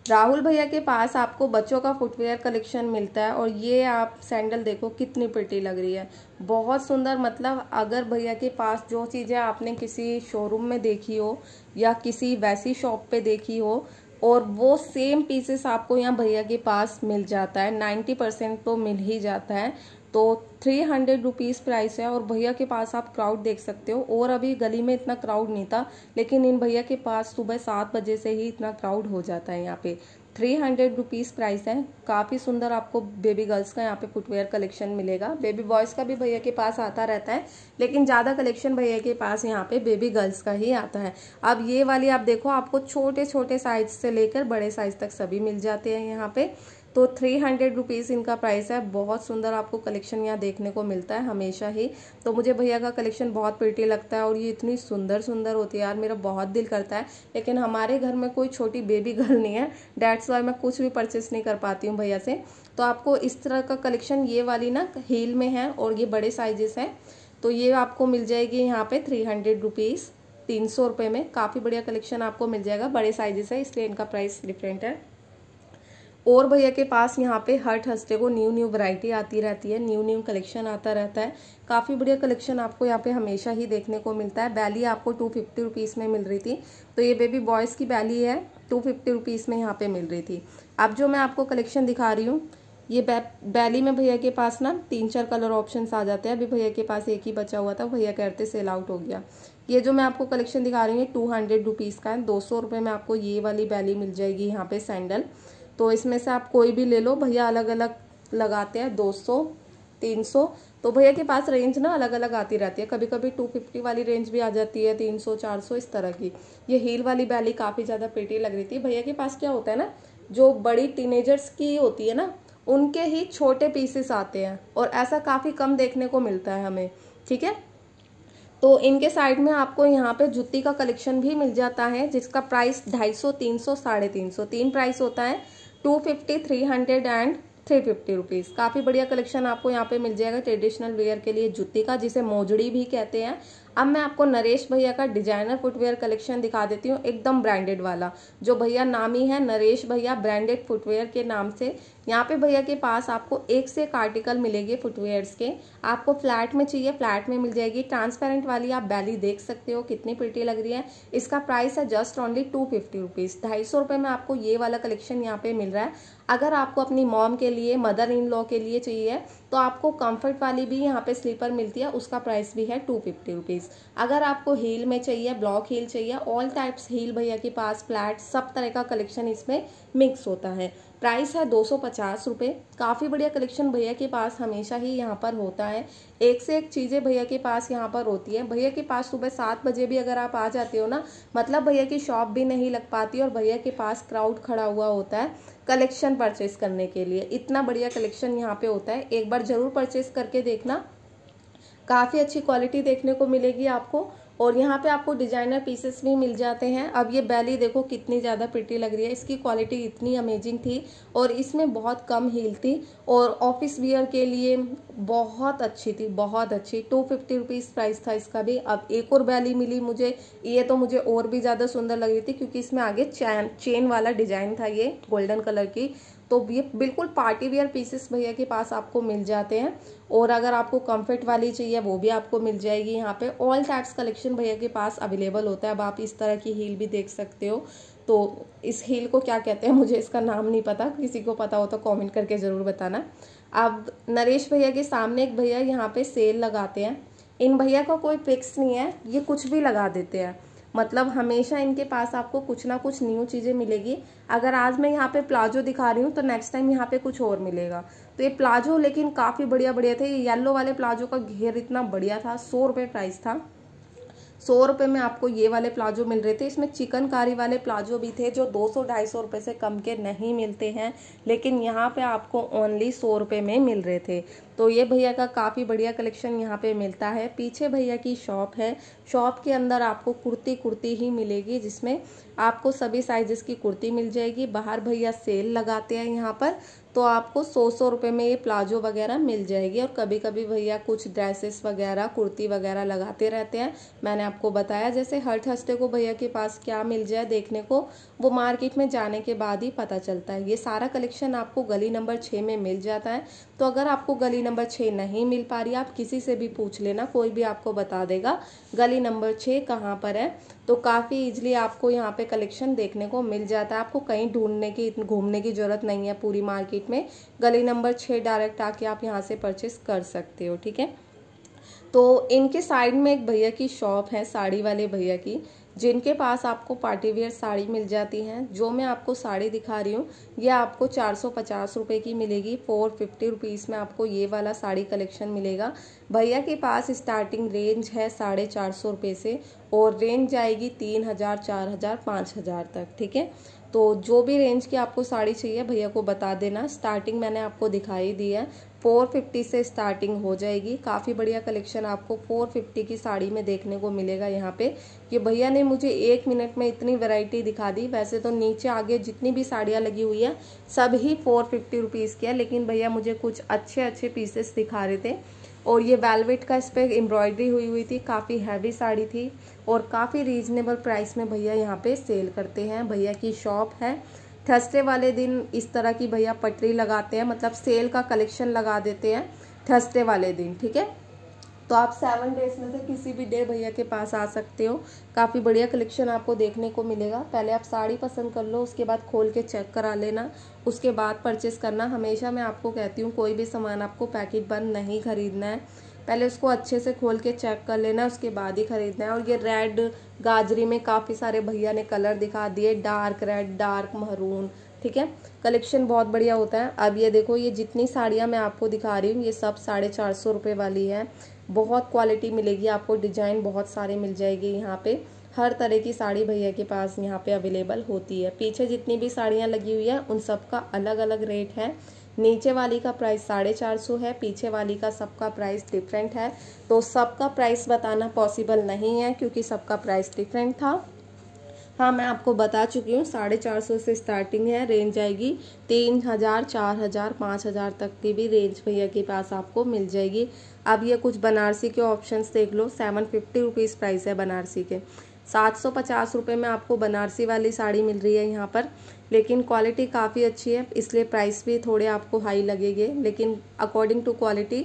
राहुल भैया के पास आपको बच्चों का फुटवेयर कलेक्शन मिलता है और ये आप सैंडल देखो कितनी प्रिटी लग रही है। बहुत सुंदर मतलब अगर भैया के पास जो चीज़ें आपने किसी शोरूम में देखी हो या किसी वैसी शॉप पे देखी हो और वो सेम पीसेस आपको यहाँ भैया के पास मिल जाता है। नाइन्टी परसेंट तो मिल ही जाता है। तो थ्री हंड्रेड रुपीज़ प्राइस है और भैया के पास आप क्राउड देख सकते हो। और अभी गली में इतना क्राउड नहीं था, लेकिन इन भैया के पास सुबह सात बजे से ही इतना क्राउड हो जाता है यहाँ पे। थ्री हंड्रेड रुपीज़ प्राइस है। काफ़ी सुंदर आपको बेबी गर्ल्स का यहाँ पे फुटवेयर कलेक्शन मिलेगा। बेबी बॉयज़ का भी भैया के पास आता रहता है, लेकिन ज़्यादा कलेक्शन भैया के पास यहाँ पे बेबी गर्ल्स का ही आता है। अब ये वाली आप देखो, आपको छोटे छोटे साइज़ से लेकर बड़े साइज़ तक सभी मिल जाते हैं यहाँ पे। तो थ्री हंड्रेड रुपीज़ इनका प्राइस है। बहुत सुंदर आपको कलेक्शन यहाँ देखने को मिलता है हमेशा ही। तो मुझे भैया का कलेक्शन बहुत प्रिटी लगता है और ये इतनी सुंदर सुंदर होती है यार। मेरा बहुत दिल करता है। लेकिन हमारे घर में कोई छोटी बेबी गर्ल नहीं है। डैट्स वाई मैं कुछ भी परचेस नहीं कर पाती हूँ भैया से। तो आपको इस तरह का कलेक्शन ये वाली ना हील में है और ये बड़े साइजेस हैं। तो ये आपको मिल जाएगी यहाँ पे थ्री हंड्रेड रुपीज़ तीन सौ रुपये में। काफ़ी बढ़िया कलेक्शन आपको मिल जाएगा। बड़े साइजेस है, इसलिए इनका प्राइस डिफरेंट है। और भैया के पास यहाँ पे हर थर्सडे को न्यू न्यू वैरायटी आती रहती है न्यू न्यू कलेक्शन आता रहता है। काफ़ी बढ़िया कलेक्शन आपको यहाँ पे हमेशा ही देखने को मिलता है। बैली आपको टू फिफ्टी रुपीज़ में मिल रही थी। तो ये बेबी बॉयज़ की बैली है टू फिफ्टी रुपीज़ में यहाँ पे मिल रही थी। अब जो मैं आपको कलेक्शन दिखा रही हूँ, ये बैली में भैया के पास ना तीन चार कलर ऑप्शन आ जाते हैं। अभी भैया के पास एक ही बचा हुआ था, भैया कहते सेल आउट हो गया। ये जो मैं आपको कलेक्शन दिखा रही हूँ टू हंड्रेड रुपीज़ का है। दो सौ रुपये में आपको ये वाली बैली मिल जाएगी यहाँ पे सैंडल तो इसमें से आप कोई भी ले लो। भैया अलग अलग लगाते हैं, दो सौ, तीन सौ। तो भैया के पास रेंज ना अलग अलग आती रहती है। कभी कभी टू फिफ्टी वाली रेंज भी आ जाती है, तीन सौ, चार सौ, इस तरह की। ये हील वाली बैली काफ़ी ज़्यादा पेटी लग रही थी। भैया के पास क्या होता है ना, जो बड़ी टीनेजर्स की होती है ना, उनके ही छोटे पीसेस आते हैं और ऐसा काफ़ी कम देखने को मिलता है हमें, ठीक है? तो इनके साइड में आपको यहाँ पे जुत्ती का कलेक्शन भी मिल जाता है, जिसका प्राइस ढाई सौ, तीन सौ, साढ़े तीन सौ। तीन प्राइस होता है। Two fifty, three hundred and three fifty rupees काफ़ी बढ़िया कलेक्शन आपको यहाँ पे मिल जाएगा ट्रेडिशनल वेयर के लिए जुत्ती का, जिसे मोजड़ी भी कहते हैं। अब मैं आपको नरेश भैया का डिज़ाइनर फुटवेयर कलेक्शन दिखा देती हूँ, एकदम ब्रांडेड वाला। जो भैया नामी है, नरेश भैया ब्रांडेड फुटवेयर के नाम से। यहाँ पे भैया के पास आपको एक से एक आर्टिकल मिलेंगे फुटवेयर्स के। आपको फ्लैट में चाहिए फ्लैट में मिल जाएगी। ट्रांसपेरेंट वाली आप बैली देख सकते हो, कितनी प्रिटी लग रही है। इसका प्राइस है just only two fifty rupees ढाई सौ रुपये में आपको ये वाला कलेक्शन यहाँ पे मिल रहा है। अगर आपको अपनी मॉम के लिए मदर इन लॉ के लिए चाहिए तो आपको कंफर्ट वाली भी यहाँ पे स्लीपर मिलती है, उसका प्राइस भी है टू फिफ्टी रुपीज़ अगर आपको हील में चाहिए ब्लॉक हील चाहिए ऑल टाइप्स हील भैया के पास फ्लैट सब तरह का कलेक्शन इसमें मिक्स होता है. प्राइस है दो सौ पचास रुपये काफ़ी बढ़िया कलेक्शन भैया के पास हमेशा ही यहाँ पर होता है। एक से एक चीज़ें भैया के पास यहाँ पर होती है। भैया के पास सुबह सात बजे भी अगर आप आ जाते हो ना मतलब भैया की शॉप भी नहीं लग पाती और भैया के पास क्राउड खड़ा हुआ होता है कलेक्शन परचेस करने के लिए। इतना बढ़िया कलेक्शन यहाँ पे होता है। एक बार ज़रूर परचेस करके देखना। काफ़ी अच्छी क्वालिटी देखने को मिलेगी आपको। और यहाँ पे आपको डिज़ाइनर पीसेस भी मिल जाते हैं। अब ये बैली देखो कितनी ज़्यादा पिटी लग रही है। इसकी क्वालिटी इतनी अमेजिंग थी और इसमें बहुत कम हील थी और ऑफ़िस वियर के लिए बहुत अच्छी थी, बहुत अच्छी। टू फिफ्टी रुपीज़ प्राइस था इसका भी। अब एक और बैली मिली मुझे। ये तो मुझे और भी ज़्यादा सुंदर लग रही थी क्योंकि इसमें आगे चैन चेन वाला डिज़ाइन था ये गोल्डन कलर की। तो ये बिल्कुल पार्टी वेयर पीसेस भैया के पास आपको मिल जाते हैं। और अगर आपको कंफर्ट वाली चाहिए, वो भी आपको मिल जाएगी यहाँ पे। ऑल टाइप्स कलेक्शन भैया के पास अवेलेबल होता है। अब आप इस तरह की हील भी देख सकते हो। तो इस हील को क्या कहते हैं, मुझे इसका नाम नहीं पता। किसी को पता हो तो कॉमेंट करके ज़रूर बताना। अब नरेश भैया के सामने एक भैया यहाँ पे सेल लगाते हैं। इन भैया का कोई फिक्स नहीं है। ये कुछ भी लगा देते हैं। मतलब हमेशा इनके पास आपको कुछ ना कुछ न्यू चीज़ें मिलेगी। अगर आज मैं यहाँ पे प्लाजो दिखा रही हूँ तो नेक्स्ट टाइम यहाँ पे कुछ और मिलेगा। तो ये प्लाजो लेकिन काफ़ी बढ़िया बढ़िया थे। ये येलो वाले प्लाजो का घेर इतना बढ़िया था, सौ रुपये प्राइस था। सौ रुपये में आपको ये वाले प्लाजो मिल रहे थे। इसमें चिकनकारी वाले प्लाजो भी थे, जो दो सौ, ढाई सौ रुपये से कम के नहीं मिलते हैं, लेकिन यहाँ पे आपको ओनली सौ रुपये में मिल रहे थे। तो ये भैया का काफ़ी बढ़िया कलेक्शन यहाँ पे मिलता है। पीछे भैया की शॉप है। शॉप के अंदर आपको कुर्ती कुर्ती ही मिलेगी, जिसमें आपको सभी साइजेस की कुर्ती मिल जाएगी। बाहर भैया सेल लगाते हैं यहाँ पर तो आपको सौ सौ रुपये में ये प्लाजो वगैरह मिल जाएगी। और कभी कभी भैया कुछ ड्रेसेस वगैरह, कुर्ती वगैरह लगाते रहते हैं। मैंने आपको बताया, जैसे हर थर्सडे को भैया के पास क्या मिल जाए देखने को, वो मार्केट में जाने के बाद ही पता चलता है। ये सारा कलेक्शन आपको गली नंबर छः में मिल जाता है। तो अगर आपको गली नंबर छः नहीं मिल पा रही, आप किसी से भी पूछ लेना, कोई भी आपको बता देगा गली नंबर छः कहाँ पर है। तो काफ़ी ईजिली आपको यहाँ पे कलेक्शन देखने को मिल जाता है। आपको कहीं ढूँढने की, घूमने की ज़रूरत नहीं है पूरी मार्केट में। गली नंबर छः डायरेक्ट आके आप यहाँ से परचेस कर सकते हो, ठीक है? तो इनके साइड में एक भैया की शॉप है, साड़ी वाले भैया की। जिनके पास आपको पार्टी वेयर साड़ी मिल जाती हैं, जो मैं आपको साड़ी दिखा रही हूँ, ये आपको चार सौ पचास रुपये की मिलेगी। फोर फिफ्टी रुपीज़ में आपको ये वाला साड़ी कलेक्शन मिलेगा। भैया के पास स्टार्टिंग रेंज है साढ़े चार सौ रुपये से, और रेंज जाएगी तीन हज़ार, चार हज़ार, पाँच हज़ार तक, ठीक है? तो जो भी रेंज की आपको साड़ी चाहिए, भैया को बता देना। स्टार्टिंग मैंने आपको दिखाई दी है फोर फिफ्टी से स्टार्टिंग हो जाएगी। काफ़ी बढ़िया कलेक्शन आपको फोर फिफ्टी की साड़ी में देखने को मिलेगा यहाँ पे। ये भैया ने मुझे एक मिनट में इतनी वैरायटी दिखा दी। वैसे तो नीचे आगे जितनी भी साड़ियाँ लगी हुई है, सब ही फोर फिफ्टी रुपीज़ की है, लेकिन भैया मुझे कुछ अच्छे अच्छे पीसेस दिखा रहे थे। और ये वेलवेट का इस पर एम्ब्रॉयडरी हुई हुई थी, काफ़ी हैवी साड़ी थी और काफ़ी रीजनेबल प्राइस में भैया यहाँ पे सेल करते हैं। भैया की शॉप है। थर्सडे वाले दिन इस तरह की भैया पटरी लगाते हैं मतलब सेल का कलेक्शन लगा देते हैं थर्सडे वाले दिन, ठीक है? तो आप सेवन डेज़ में से किसी भी डे भैया के पास आ सकते हो। काफ़ी बढ़िया कलेक्शन आपको देखने को मिलेगा। पहले आप साड़ी पसंद कर लो, उसके बाद खोल के चेक करा लेना, उसके बाद परचेस करना। हमेशा मैं आपको कहती हूँ, कोई भी सामान आपको पैकेट बंद नहीं खरीदना है। पहले उसको अच्छे से खोल के चेक कर लेना, उसके बाद ही खरीदना है। और ये रेड गाजरी में काफ़ी सारे भैया ने कलर दिखा दिए डार्क रेड डार्क महरून ठीक है? कलेक्शन बहुत बढ़िया होता है। अब ये देखो, ये जितनी साड़ियाँ मैं आपको दिखा रही हूँ, ये सब साढ़े चार सौ रुपये वाली है। बहुत क्वालिटी मिलेगी, आपको डिज़ाइन बहुत सारे मिल जाएगी यहाँ पे। हर तरह की साड़ी भैया के पास यहाँ पे अवेलेबल होती है। पीछे जितनी भी साड़ियाँ लगी हुई है, उन सब का अलग अलग रेट है। नीचे वाली का प्राइस साढ़े चार सौ है, पीछे वाली का सबका प्राइस डिफरेंट है। तो सबका प्राइस बताना पॉसिबल नहीं है, क्योंकि सबका प्राइस डिफरेंट था। हाँ मैं आपको बता चुकी हूँ, साढ़े चार सौ से स्टार्टिंग है रेंज आएगी तीन हज़ार, चार हज़ार, पाँच हज़ार तक की भी रेंज भैया के पास आपको मिल जाएगी। अब ये कुछ बनारसी के ऑप्शंस देख लो सेवन फिफ्टी रुपीज़ प्राइस है बनारसी के। सात सौ पचास रुपये में आपको बनारसी वाली साड़ी मिल रही है यहाँ पर। लेकिन क्वालिटी काफ़ी अच्छी है, इसलिए प्राइस भी थोड़े आपको हाई लगेंगे। लेकिन अकॉर्डिंग टू क्वालिटी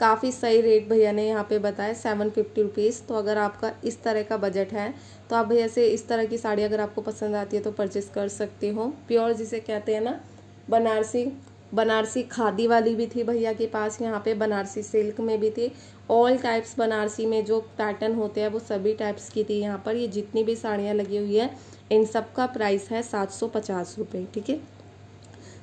काफ़ी सही रेट भैया ने यहाँ पे बताया सेवन फिफ्टी रुपीज़ तो अगर आपका इस तरह का बजट है तो आप भैया से इस तरह की साड़ी अगर आपको पसंद आती है तो परचेस कर सकते हो। प्योर जिसे कहते हैं ना, बनारसी बनारसी खादी वाली भी थी भैया के पास, यहाँ पे बनारसी सिल्क में भी थी। ऑल टाइप्स बनारसी में जो पैटर्न होते हैं, वो सभी टाइप्स की थी यहाँ पर। ये जितनी भी साड़ियाँ लगी हुई है, इन सब का प्राइस है सात सौ पचास रुपये ठीक है?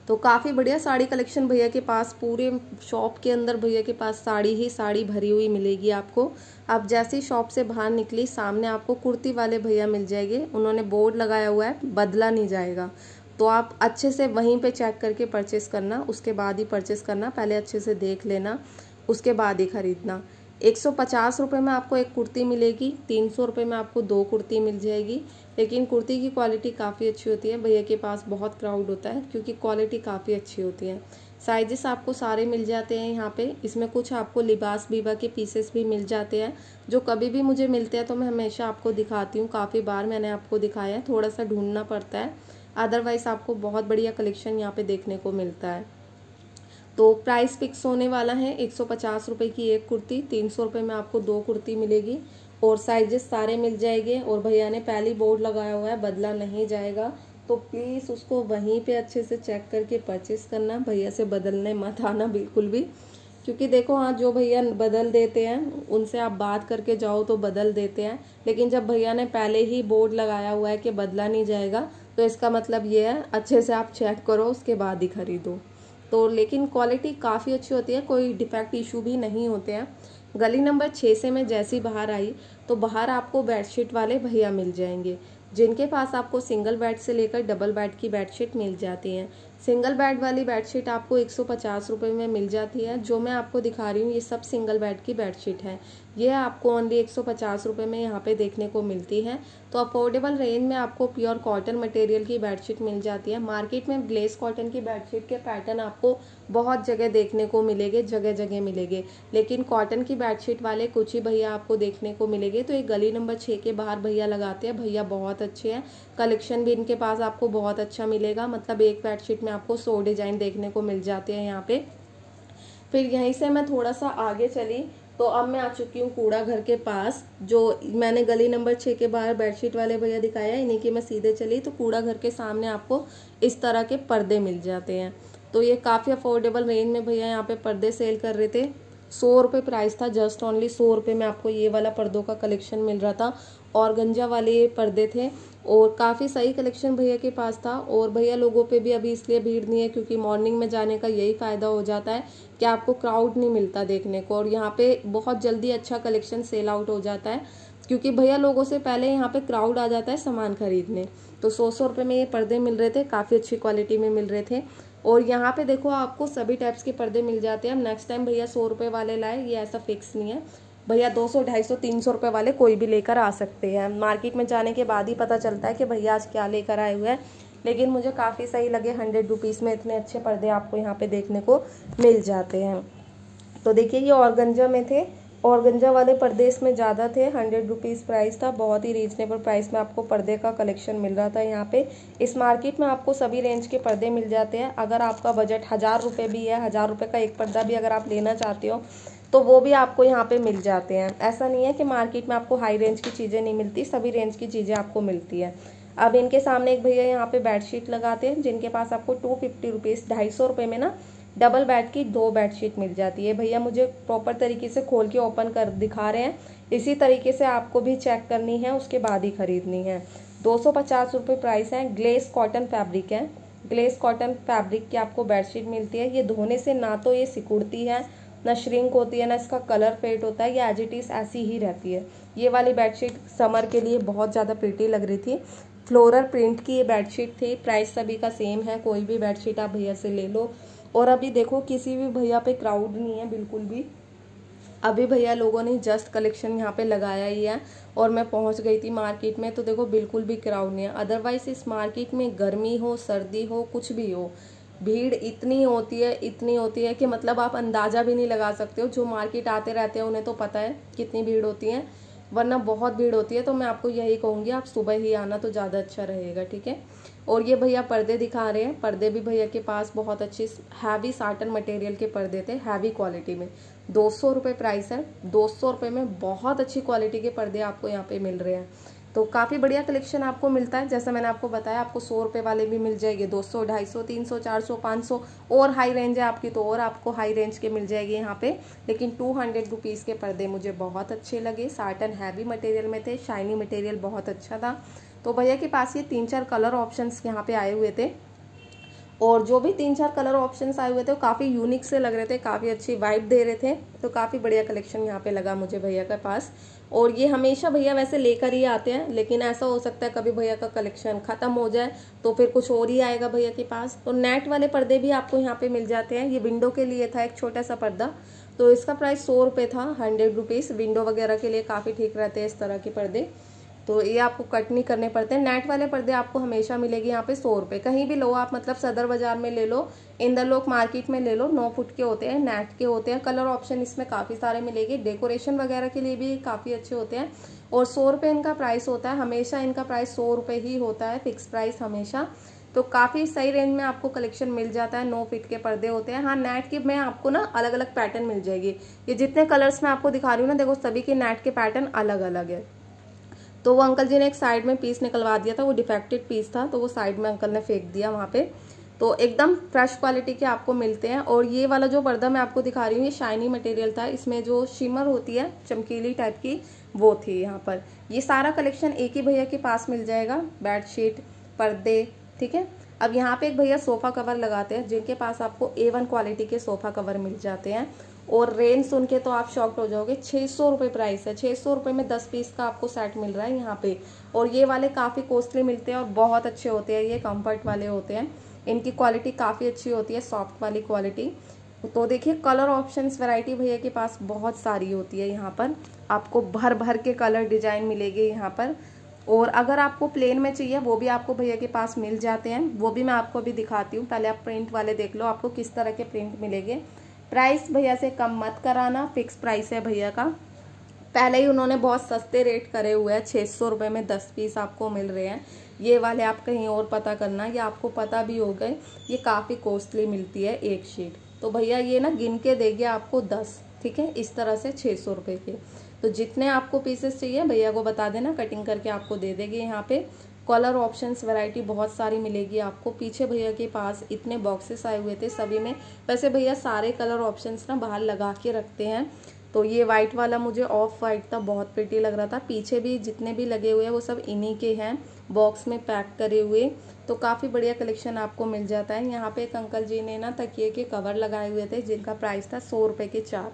तो काफ़ी बढ़िया साड़ी कलेक्शन भैया के पास, पूरे शॉप के अंदर भैया के पास साड़ी ही साड़ी भरी हुई मिलेगी आपको। आप जैसे ही शॉप से बाहर निकली, सामने आपको कुर्ती वाले भैया मिल जाएँगे। उन्होंने बोर्ड लगाया हुआ है, बदला नहीं जाएगा। तो आप अच्छे से वहीं पे चेक करके परचेस करना, उसके बाद ही परचेस करना, पहले अच्छे से देख लेना, उसके बाद ही ख़रीदना। एक सौ पचास रुपये में आपको एक कुर्ती मिलेगी, तीन सौ रुपये में आपको दो कुर्ती मिल जाएगी। लेकिन कुर्ती की क्वालिटी काफ़ी अच्छी होती है, भैया के पास बहुत क्राउड होता है क्योंकि क्वालिटी काफ़ी अच्छी होती है। साइजेस आपको सारे मिल जाते हैं यहाँ पे। इसमें कुछ आपको लिबास बीबा के पीसेस भी मिल जाते हैं, जो कभी भी मुझे मिलते हैं तो मैं हमेशा आपको दिखाती हूँ। काफ़ी बार मैंने आपको दिखाया है, थोड़ा सा ढूंढना पड़ता है। अदरवाइज़ आपको बहुत बढ़िया कलेक्शन यहाँ पे देखने को मिलता है। तो प्राइस फिक्स होने वाला है एक सौ पचास रुपये की एक कुर्ती, तीन सौ रुपये में आपको दो कुर्ती मिलेगी और साइजेस सारे मिल जाएँगे और भैया ने पहली बोर्ड लगाया हुआ है, बदला नहीं जाएगा। तो प्लीज़ उसको वहीं पे अच्छे से चेक करके परचेस करना, भैया से बदलने मत आना बिल्कुल भी। क्योंकि देखो हाँ जो भैया बदल देते हैं, उनसे आप बात करके जाओ तो बदल देते हैं। लेकिन जब भैया ने पहले ही बोर्ड लगाया हुआ है कि बदला नहीं जाएगा तो इसका मतलब ये है, अच्छे से आप चेक करो, उसके बाद ही खरीदो। तो लेकिन क्वालिटी काफ़ी अच्छी होती है, कोई डिफेक्ट इशू भी नहीं होते हैं। गली नंबर छः से मैं जैसी बाहर आई तो बाहर आपको बेडशीट वाले भैया मिल जाएँगे, जिनके पास आपको सिंगल बेड से लेकर डबल बेड की बेडशीट मिल जाती हैं। सिंगल बेड वाली बेडशीट आपको एक सौ में मिल जाती है, जो मैं आपको दिखा रही हूँ, ये सब सिंगल बेड की बेडशीट है। ये आपको ओनली एक सौ में यहाँ पे देखने को मिलती है। तो अफोर्डेबल रेंज में आपको प्योर कॉटन मटेरियल की बेडशीट मिल जाती है। मार्केट में ग्लेस कॉटन की बेडशीट के पैटर्न आपको बहुत जगह देखने को मिलेंगे जगह जगह मिलेंगे। लेकिन कॉटन की बेडशीट वाले कुछ ही भैया आपको देखने को मिलेंगे। तो एक गली नंबर छः के बाहर भैया लगाते हैं। भैया बहुत अच्छे हैं। कलेक्शन भी इनके पास आपको बहुत अच्छा मिलेगा। मतलब एक बेडशीट में आपको सौ डिज़ाइन देखने को मिल जाते हैं यहाँ पे। फिर यहीं से मैं थोड़ा सा आगे चली। तो अब मैं आ चुकी हूँ कूड़ा घर के पास, जो मैंने गली नंबर छः के बाहर बेडशीट वाले भैया दिखाया, इन्हीं की मैं सीधे चली तो कूड़ा घर के सामने आपको इस तरह के पर्दे मिल जाते हैं। तो ये काफ़ी अफोर्डेबल रेंज में भैया यहाँ पे पर्दे सेल कर रहे थे। सौ रुपये प्राइस था जस्ट ओनली सौ रुपये में आपको ये वाला पर्दों का कलेक्शन मिल रहा था, और गंजा वाले पर्दे थे, और काफ़ी सही कलेक्शन भैया के पास था, और भैया लोगों पे भी अभी इसलिए भीड़ नहीं है, क्योंकि मॉर्निंग में जाने का यही फ़ायदा हो जाता है कि आपको क्राउड नहीं मिलता देखने को? और यहाँ पे बहुत जल्दी अच्छा कलेक्शन सेल आउट हो जाता है, क्योंकि भैया लोगों से पहले यहाँ पे क्राउड आ जाता है सामान खरीदने। तो सौ सौ रुपये में ये पर्दे मिल रहे थे, काफ़ी अच्छी क्वालिटी में मिल रहे थे। और यहाँ पे देखो, आपको सभी टाइप्स के पर्दे मिल जाते हैं। नेक्स्ट टाइम भैया सौ रुपये वाले लाए, ये ऐसा फिक्स नहीं है। भैया दो सौ, ढाई सौ, तीन सौ रुपये वाले कोई भी लेकर आ सकते हैं। मार्केट में जाने के बाद ही पता चलता है कि भैया आज क्या लेकर आए हुए हैं। लेकिन मुझे काफ़ी सही लगे हंड्रेड रुपीज़ में इतने अच्छे पर्दे आपको यहाँ पे देखने को मिल जाते हैं। तो देखिए ये ऑर्गंजा में थे। ऑर्गंजा वाले पर्दे इसमें ज़्यादा थे, हंड्रेड रुपीज़ प्राइस था। बहुत ही रीजनेबल प्राइस में आपको पर्दे का कलेक्शन मिल रहा था यहाँ पे। इस मार्केट में आपको सभी रेंज के पर्दे मिल जाते हैं। अगर आपका बजट हज़ार रुपये भी है, हज़ार रुपये का एक पर्दा भी अगर आप लेना चाहते हो तो वो भी आपको यहाँ पे मिल जाते हैं। ऐसा नहीं है कि मार्केट में आपको हाई रेंज की चीज़ें नहीं मिलती, सभी रेंज की चीज़ें आपको मिलती है। अब इनके सामने एक भैया यहाँ पे बेडशीट लगाते हैं, जिनके पास आपको टू फिफ्टी रुपीज़ ढाई सौ रुपये में ना डबल बेड की दो बेडशीट मिल जाती है। भैया मुझे प्रॉपर तरीके से खोल के ओपन कर दिखा रहे हैं। इसी तरीके से आपको भी चेक करनी है, उसके बाद ही खरीदनी है। दो सौ पचास रुपये प्राइस है ग्लेस कॉटन फैब्रिक है। ग्लेस कॉटन फैब्रिक की आपको बेडशीट मिलती है। ये धोने से ना तो ये सिकुड़ती है, ना श्रिंक होती है, ना इसका कलर फेड होता है, ये एज इट इज़ ऐसी ही रहती है। ये वाली बेडशीट समर के लिए बहुत ज़्यादा प्रिटी लग रही थी। फ्लोरल प्रिंट की ये बेडशीट थी। प्राइस सभी का सेम है। कोई भी बेडशीट आप भैया से ले लो। और अभी देखो, किसी भी भैया पे क्राउड नहीं है, बिल्कुल भी। अभी भैया लोगों ने जस्ट कलेक्शन यहाँ पे लगाया ही है। और मैं पहुँच गई थी मार्केट में तो देखो, बिल्कुल भी क्राउड नहीं है। अदरवाइज़ इस मार्केट में गर्मी हो, सर्दी हो, कुछ भी हो, भीड़ इतनी होती है, इतनी होती है कि मतलब आप अंदाज़ा भी नहीं लगा सकते हो। जो मार्केट आते रहते हैं, उन्हें तो पता है कितनी भीड़ होती है। वरना बहुत भीड़ होती है तो मैं आपको यही कहूँगी, आप सुबह ही आना तो ज़्यादा अच्छा रहेगा, ठीक है? और ये भैया पर्दे दिखा रहे हैं, पर्दे भी भैया के पास बहुत अच्छे, हैवी साटन मटेरियल के पर्दे थे, हैवी क्वालिटी में। दो सौ प्राइस है, दो सौ में बहुत अच्छी क्वालिटी के पर्दे आपको यहाँ पर मिल रहे हैं। तो काफ़ी बढ़िया कलेक्शन आपको मिलता है। जैसा मैंने आपको बताया, आपको सौ रुपये वाले भी मिल जाएँगे। दो सौ, ढाई सौ, तीन सौ, चार सौ, पाँच सौ, और हाई रेंज है आपकी तो और आपको हाई रेंज के मिल जाएगी यहाँ पे। लेकिन टू हंड्रेड रुपीज़ के पर्दे मुझे बहुत अच्छे लगे। साटन हैवी मटेरियल में थे शाइनी मटेरियल बहुत अच्छा था। तो भैया के पास ये तीन चार कलर ऑप्शन यहाँ पे आए हुए थे। और जो भी तीन चार कलर ऑप्शन आए हुए थे, वो काफ़ी यूनिक से लग रहे थे, काफ़ी अच्छी वाइब दे रहे थे। तो काफ़ी बढ़िया कलेक्शन यहाँ पे लगा मुझे भैया के पास। और ये हमेशा भैया वैसे लेकर ही आते हैं, लेकिन ऐसा हो सकता है कभी भैया का कलेक्शन ख़त्म हो जाए तो फिर कुछ और ही आएगा भैया के पास। तो नेट वाले पर्दे भी आपको यहाँ पे मिल जाते हैं। ये विंडो के लिए था एक छोटा सा पर्दा तो इसका प्राइस सौ रुपये था हंड्रेड रुपीज़ विंडो वगैरह के लिए काफ़ी ठीक रहते हैं इस तरह के पर्दे। तो ये आपको कट नहीं करने पड़ते नेट वाले पर्दे आपको हमेशा मिलेगी यहाँ पे सौ रुपये कहीं भी लो, आप मतलब सदर बाज़ार में ले लो इंदर लोक मार्केट में ले लो, नौ फुट के होते हैं नेट के होते हैं। कलर ऑप्शन इसमें काफ़ी सारे मिलेंगे। डेकोरेशन वगैरह के लिए भी काफ़ी अच्छे होते हैं। और सौ रुपये इनका प्राइस होता है। हमेशा इनका प्राइस सौ रुपये ही होता है। फिक्स प्राइस हमेशा। तो काफ़ी सही रेंज में आपको कलेक्शन मिल जाता है। नो फिट के पर्दे होते हैं। हाँ नेट के मैं आपको ना अलग अलग पैटर्न मिल जाएगी। ये जितने कलर्स मैं आपको दिखा रही हूँ ना, देखो सभी के नेट के पैटर्न अलग अलग है। तो वो अंकल जी ने एक साइड में पीस निकलवा दिया था, वो डिफेक्टेड पीस था तो वो साइड में अंकल ने फेंक दिया वहाँ पे। तो एकदम फ्रेश क्वालिटी के आपको मिलते हैं। और ये वाला जो पर्दा मैं आपको दिखा रही हूँ, ये शाइनी मटेरियल था। इसमें जो शिमर होती है, चमकीली टाइप की, वो थी यहाँ पर। ये सारा कलेक्शन एक ही भैया के पास मिल जाएगा बेडशीट पर्दे, ठीक है? अब यहाँ पे एक भैया सोफ़ा कवर लगाते हैं, जिनके पास आपको ए वन क्वालिटी के सोफ़ा कवर मिल जाते हैं। और रेंज सुन के तो आप शॉक्ड हो जाओगे। छः सौ रुपये प्राइस है। छः सौ रुपये में दस पीस का आपको सेट मिल रहा है यहाँ पे। और ये वाले काफ़ी कॉस्टली मिलते हैं और बहुत अच्छे होते हैं। ये कंफर्ट वाले होते हैं। इनकी क्वालिटी काफ़ी अच्छी होती है। सॉफ्ट वाली क्वालिटी तो देखिए कलर ऑप्शंस वैरायटी भैया के पास बहुत सारी होती है यहाँ पर। आपको भर भर के कलर डिज़ाइन मिलेगी यहाँ पर। और अगर आपको प्लेन में चाहिए, वो भी आपको भैया के पास मिल जाते हैं। वो भी मैं आपको अभी दिखाती हूँ। पहले आप प्रिंट वाले देख लो। आपको किस तरह के प्रिंट मिलेंगे। प्राइस भैया से कम मत कराना, फिक्स प्राइस है भैया का। पहले ही उन्होंने बहुत सस्ते रेट करे हुए हैं छः सौ रुपये में दस पीस आपको मिल रहे हैं। ये वाले आप कहीं और पता करना, ये आपको पता भी हो गए, ये काफ़ी कॉस्टली मिलती है एक शीट तो भैया ये ना गिन के देगी आपको दस, ठीक है? इस तरह से छः सौ रुपये के। तो जितने आपको पीसेस चाहिए, भैया को बता देना कटिंग करके आपको दे देंगे यहाँ पे। कलर ऑप्शंस वैरायटी बहुत सारी मिलेगी आपको। पीछे भैया के पास इतने बॉक्सेस आए हुए थे, सभी में। वैसे भैया सारे कलर ऑप्शंस ना बाहर लगा के रखते हैं। तो ये वाइट वाला मुझे ऑफ़ वाइट था, बहुत प्रिटी लग रहा था। पीछे भी जितने भी लगे हुए हैं, वो सब इन्हीं के हैं बॉक्स में पैक करे हुए। तो काफ़ी बढ़िया कलेक्शन आपको मिल जाता है। यहाँ पे एक अंकल जी ने ना तकिए के कवर लगाए हुए थे, जिनका प्राइस था सौ रुपये के चार।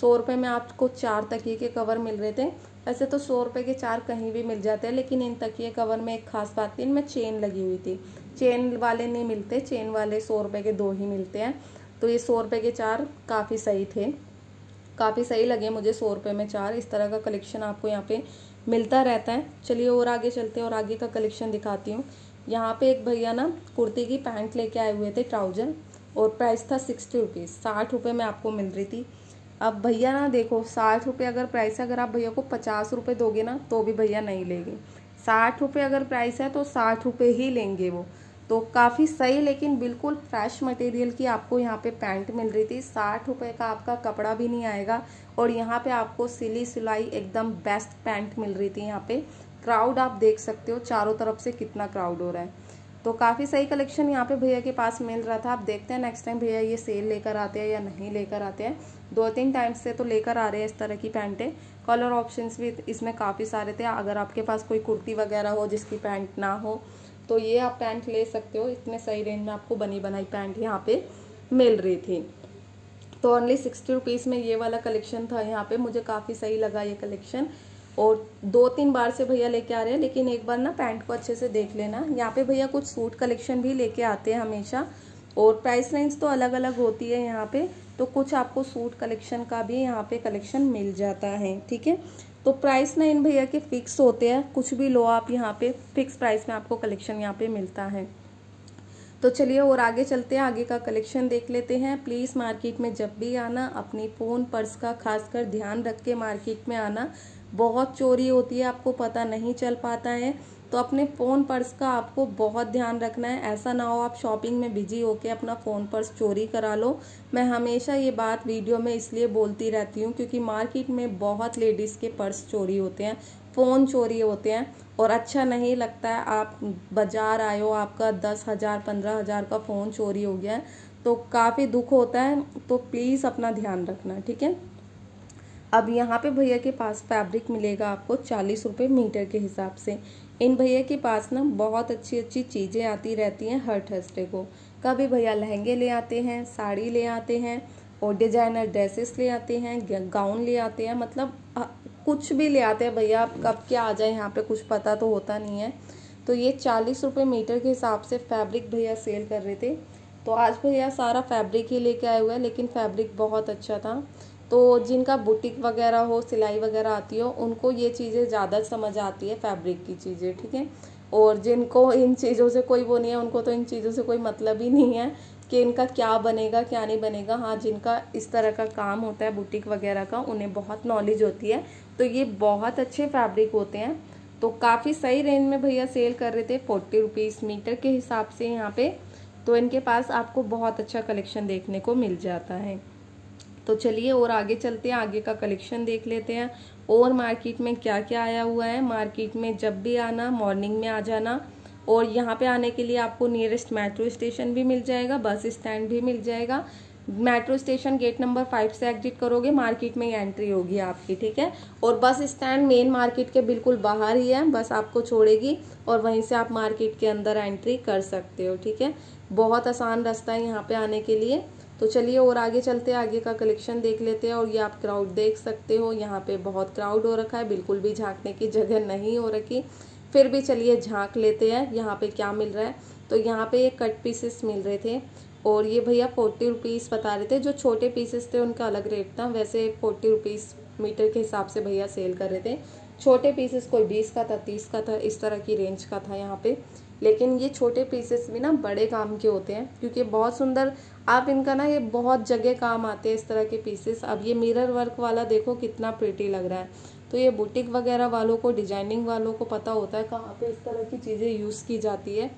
सौ रुपये में आपको चार तकिए के कवर मिल रहे थे। वैसे तो सौ रुपये के चार कहीं भी मिल जाते हैं, लेकिन इन तकिए कवर में एक खास बात थी, इनमें चेन लगी हुई थी। चेन वाले नहीं मिलते, चेन वाले सौ रुपये के दो ही मिलते हैं। तो ये सौ रुपये के चार काफ़ी सही थे। काफ़ी सही लगे मुझे सौ रुपये में चार। इस तरह का कलेक्शन आपको यहाँ पे मिलता रहता है। चलिए और आगे चलते हैं और आगे का कलेक्शन दिखाती हूँ। यहाँ पे एक भैया ना कुर्ती की पैंट लेके आए हुए थे ट्राउज़र, और प्राइस था सिक्सटी रुपीज़। साठ रुपये में आपको मिल रही थी। अब भैया ना देखो, साठ रुपये अगर प्राइस है, अगर आप भैया को पचास रुपये दोगे ना तो भी भैया नहीं लेंगे। साठ रुपये अगर प्राइस है तो साठ रुपये ही लेंगे वो। तो काफ़ी सही, लेकिन बिल्कुल फ्रेश मटेरियल की आपको यहाँ पे पैंट मिल रही थी। साठ रुपये का आपका कपड़ा भी नहीं आएगा, और यहाँ पे आपको सिली सिलाई एकदम बेस्ट पैंट मिल रही थी यहाँ पे। क्राउड आप देख सकते हो, चारों तरफ़ से कितना क्राउड हो रहा है। तो काफ़ी सही कलेक्शन यहाँ पे भैया के पास मिल रहा था। आप देखते हैं नेक्स्ट टाइम भैया ये सेल लेकर आते हैं या नहीं लेकर आते हैं। दो तीन टाइम से तो लेकर आ रहे हैं इस तरह की पैंटें कलर ऑप्शंस भी इसमें काफ़ी सारे थे। अगर आपके पास कोई कुर्ती वगैरह हो जिसकी पैंट ना हो तो ये आप पैंट ले सकते हो। इतने सही रेंज में आपको बनी बनाई पैंट यहाँ पे मिल रही थी। तो ओनली सिक्सटी रुपीज़ में ये वाला कलेक्शन था यहाँ पे। मुझे काफ़ी सही लगा ये कलेक्शन और दो तीन बार से भैया लेके आ रहे हैं, लेकिन एक बार ना पैंट को अच्छे से देख लेना। यहाँ पे भैया कुछ सूट कलेक्शन भी लेके आते हैं हमेशा, और प्राइस रेंज तो अलग अलग होती है यहाँ पे तो कुछ आपको सूट कलेक्शन का भी यहाँ पे कलेक्शन मिल जाता है, ठीक है? तो प्राइस ना इन भैया के फिक्स होते हैं, कुछ भी लो आप यहाँ पे, फिक्स प्राइस में आपको कलेक्शन यहाँ पे मिलता है। तो चलिए और आगे चलते हैं, आगे का कलेक्शन देख लेते हैं। प्लीज़ मार्केट में जब भी आना, अपनी फ़ोन, पर्स का खासकर ध्यान रख के मार्केट में आना। बहुत चोरी होती है, आपको पता नहीं चल पाता है तो अपने फ़ोन पर्स का आपको बहुत ध्यान रखना है। ऐसा ना हो आप शॉपिंग में बिज़ी होके अपना फ़ोन पर्स चोरी करा लो। मैं हमेशा ये बात वीडियो में इसलिए बोलती रहती हूँ, क्योंकि मार्केट में बहुत लेडीज़ के पर्स चोरी होते हैं फ़ोन चोरी होते हैं, और अच्छा नहीं लगता है, आप बाज़ार आए हो, आपका दस हज़ार, पंद्रह हज़ार का फ़ोन चोरी हो गया है तो काफ़ी दुख होता है तो प्लीज़ अपना ध्यान रखना, ठीक है? अब यहाँ पे भैया के पास फैब्रिक मिलेगा आपको चालीस रुपये मीटर के हिसाब से। इन भैया के पास ना बहुत अच्छी अच्छी चीज़ें आती रहती हैं हर थर्सडे को। कभी भैया लहंगे ले आते हैं, साड़ी ले आते हैं, और डिज़ाइनर ड्रेसेस ले आते हैं गाउन ले आते हैं मतलब कुछ भी ले आते हैं भैया, आप कब क्या आ जाए यहाँ पे कुछ पता तो होता नहीं है। तो ये चालीस रुपये मीटर के हिसाब से फैब्रिक भैया सेल कर रहे थे। तो आज भैया सारा फैब्रिक ही लेके आए हुए हैं, लेकिन फैब्रिक बहुत अच्छा था। तो जिनका बुटीक वगैरह हो, सिलाई वगैरह आती हो, उनको ये चीज़ें ज़्यादा समझ आती है फैब्रिक की चीज़ें, ठीक है? और जिनको इन चीज़ों से कोई वो नहीं है, उनको तो इन चीज़ों से कोई मतलब ही नहीं है कि इनका क्या बनेगा, क्या नहीं बनेगा। हाँ जिनका इस तरह का काम होता है बुटीक वगैरह का, उन्हें बहुत नॉलेज होती है। तो ये बहुत अच्छे फैब्रिक होते हैं। तो काफ़ी सही रेंज में भैया सेल कर रहे थे, फोर्टी रुपीज़ मीटर के हिसाब से यहाँ पे। तो इनके पास आपको बहुत अच्छा कलेक्शन देखने को मिल जाता है। तो चलिए और आगे चलते हैं, आगे का कलेक्शन देख लेते हैं। और मार्केट में क्या क्या आया हुआ है? मार्केट में जब भी आना मॉर्निंग में आ जाना। और यहाँ पे आने के लिए आपको नियरेस्ट मेट्रो स्टेशन भी मिल जाएगा बस स्टैंड भी मिल जाएगा। Metro station gate number five से एग्जिट करोगे मार्केट में एंट्री होगी आपकी, ठीक है? और बस स्टैंड मेन मार्केट के बिल्कुल बाहर ही है बस आपको छोड़ेगी और वहीं से आप मार्केट के अंदर एंट्री कर सकते हो, ठीक है? बहुत आसान रास्ता है यहाँ पे आने के लिए। तो चलिए और आगे चलते हैं आगे का कलेक्शन देख लेते हैं। और ये आप क्राउड देख सकते हो। यहाँ पे बहुत क्राउड हो रखा है। बिल्कुल भी झांकने की जगह नहीं हो रखी। फिर भी चलिए झाँक लेते हैं। यहाँ पे क्या मिल रहा है? तो यहाँ पे ये कट पीसेस मिल रहे थे। और ये भैया फोर्टी रुपीज़ बता रहे थे। जो छोटे पीसेस थे, उनका अलग रेट था। वैसे फोर्टी रुपीज़ मीटर के हिसाब से भैया सेल कर रहे थे। छोटे पीसेस कोई बीस का था, तीस का था, इस तरह की रेंज का था यहाँ पे। लेकिन ये छोटे पीसेस भी ना बड़े काम के होते हैं। क्योंकि बहुत सुंदर आप इनका ना ये बहुत जगह काम आते हैं इस तरह के पीसेस अब ये मिरर वर्क वाला देखो कितना प्रिटी लग रहा है। तो ये बुटीक वगैरह वालों को डिज़ाइनिंग वालों को पता होता है कहाँ पे इस तरह की चीज़ें यूज़ की जाती है।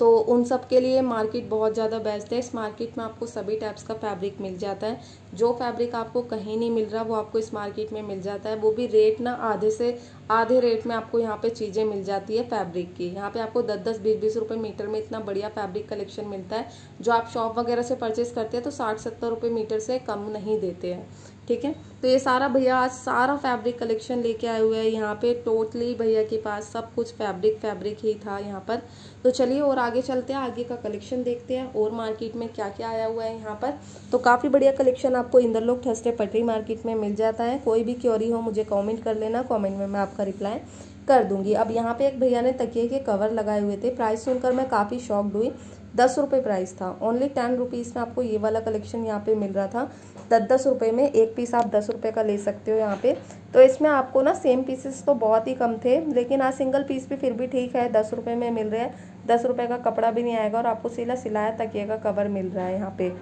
तो उन सब के लिए मार्केट बहुत ज़्यादा बेस्ट है। इस मार्केट में आपको सभी टाइप्स का फैब्रिक मिल जाता है। जो फैब्रिक आपको कहीं नहीं मिल रहा, वो आपको इस मार्केट में मिल जाता है। वो भी रेट ना आधे से, आधे रेट में आपको यहाँ पे चीज़ें मिल जाती है फैब्रिक की। यहाँ पे आपको दस दस बीस बीस रुपये मीटर में इतना बढ़िया फैब्रिक कलेक्शन मिलता है। जो आप शॉप वगैरह से परचेस करते हैं तो साठ सत्तर रुपये मीटर से कम नहीं देते हैं। ठीक है? तो ये सारा भैया आज सारा फैब्रिक कलेक्शन लेके आए हुए हैं। यहाँ पे टोटली भैया के पास सब कुछ फैब्रिक फैब्रिक ही था यहाँ पर। तो चलिए और आगे चलते हैं। आगे का कलेक्शन देखते हैं और मार्केट में क्या क्या आया हुआ है यहाँ पर। तो काफ़ी बढ़िया कलेक्शन आपको इंदरलोक थर्सडे पटरी मार्केट में मिल जाता है। कोई भी क्योरी हो मुझे कॉमेंट कर लेना कॉमेंट में मैं आपका रिप्लाई कर दूँगी। अब यहाँ पे एक भैया ने तकिए के कवर लगाए हुए थे। प्राइस सुनकर मैं काफ़ी शॉक्ड हुई। दस रुपये प्राइस था। ओनली टेन रुपीज़ में आपको ये वाला कलेक्शन यहाँ पे मिल रहा था। दस दस रुपये में एक पीस आप दस रुपये का ले सकते हो यहाँ पे। तो इसमें आपको ना सेम पीसेस तो बहुत ही कम थे, लेकिन आज सिंगल पीस भी फिर भी ठीक है, दस रुपये में मिल रहे हैं। दस रुपये का कपड़ा भी नहीं आएगा और आपको सिला सिलाया तकिए का कवर मिल रहा है यहाँ पे।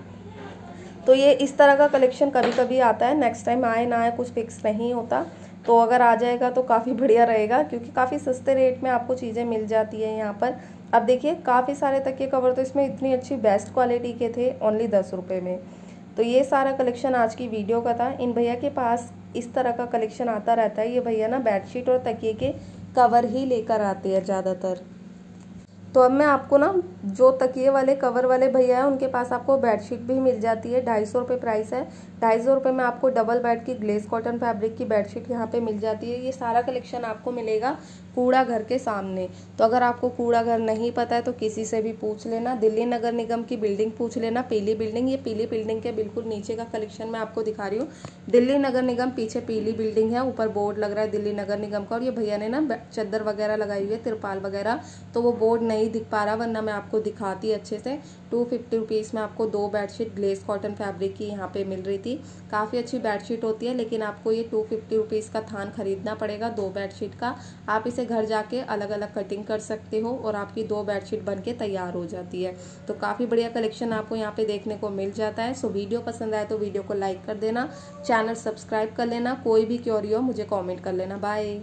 तो ये इस तरह का कलेक्शन कभी कभी आता है। नेक्स्ट टाइम आए ना आए, कुछ फिक्स नहीं होता। तो अगर आ जाएगा तो काफ़ी बढ़िया रहेगा, क्योंकि काफ़ी सस्ते रेट में आपको चीज़ें मिल जाती है यहाँ पर। अब देखिए, काफ़ी सारे तकिए कवर तो इसमें इतनी अच्छी बेस्ट क्वालिटी के थे ओनली दस रुपये में। तो ये सारा कलेक्शन आज की वीडियो का था। इन भैया के पास इस तरह का कलेक्शन आता रहता है। ये भैया ना बेडशीट और तकिए के कवर ही लेकर आते हैं ज़्यादातर। तो अब मैं आपको ना, जो तकिए वाले कवर वाले भैया हैं, उनके पास आपको बेडशीट भी मिल जाती है। ढाई सौ रुपये प्राइस है। ढाई सौ रुपये में आपको डबल बेड की, ग्लेस कॉटन फैब्रिक की बेडशीट यहाँ पे मिल जाती है। ये सारा कलेक्शन आपको मिलेगा कूड़ा घर के सामने। तो अगर आपको कूड़ा घर नहीं पता है तो किसी से भी पूछ लेना। दिल्ली नगर निगम की बिल्डिंग पूछ लेना, पीली बिल्डिंग। ये पीली बिल्डिंग के बिल्कुल नीचे का कलेक्शन मैं आपको दिखा रही हूँ। दिल्ली नगर निगम पीछे पीली बिल्डिंग है, ऊपर बोर्ड लग रहा है दिल्ली नगर निगम का। और ये भैया ने ना चद्दर वगैरह लगाई हुई है, तिरपाल वगैरह। तो वो बोर्ड नहीं दिख पा रहा, वरना मैं आपको दिखाती अच्छे से। टू फिफ्टी रुपीज़ में आपको दो बेडशीट ग्लेस कॉटन फैब्रिक की यहाँ पे मिल रही थी। काफ़ी अच्छी बेडशीट होती है, लेकिन आपको ये टू फिफ्टी रुपीज़ का थान खरीदना पड़ेगा दो बेडशीट का। आप इसे घर जाके अलग अलग कटिंग कर सकते हो और आपकी दो बेडशीट बन के तैयार हो जाती है। तो काफ़ी बढ़िया कलेक्शन आपको यहाँ पर देखने को मिल जाता है। सो वीडियो पसंद आए तो वीडियो को लाइक कर देना। चैनल सब्सक्राइब कर लेना। कोई भी क्योरी हो, मुझे कॉमेंट कर लेना। बाय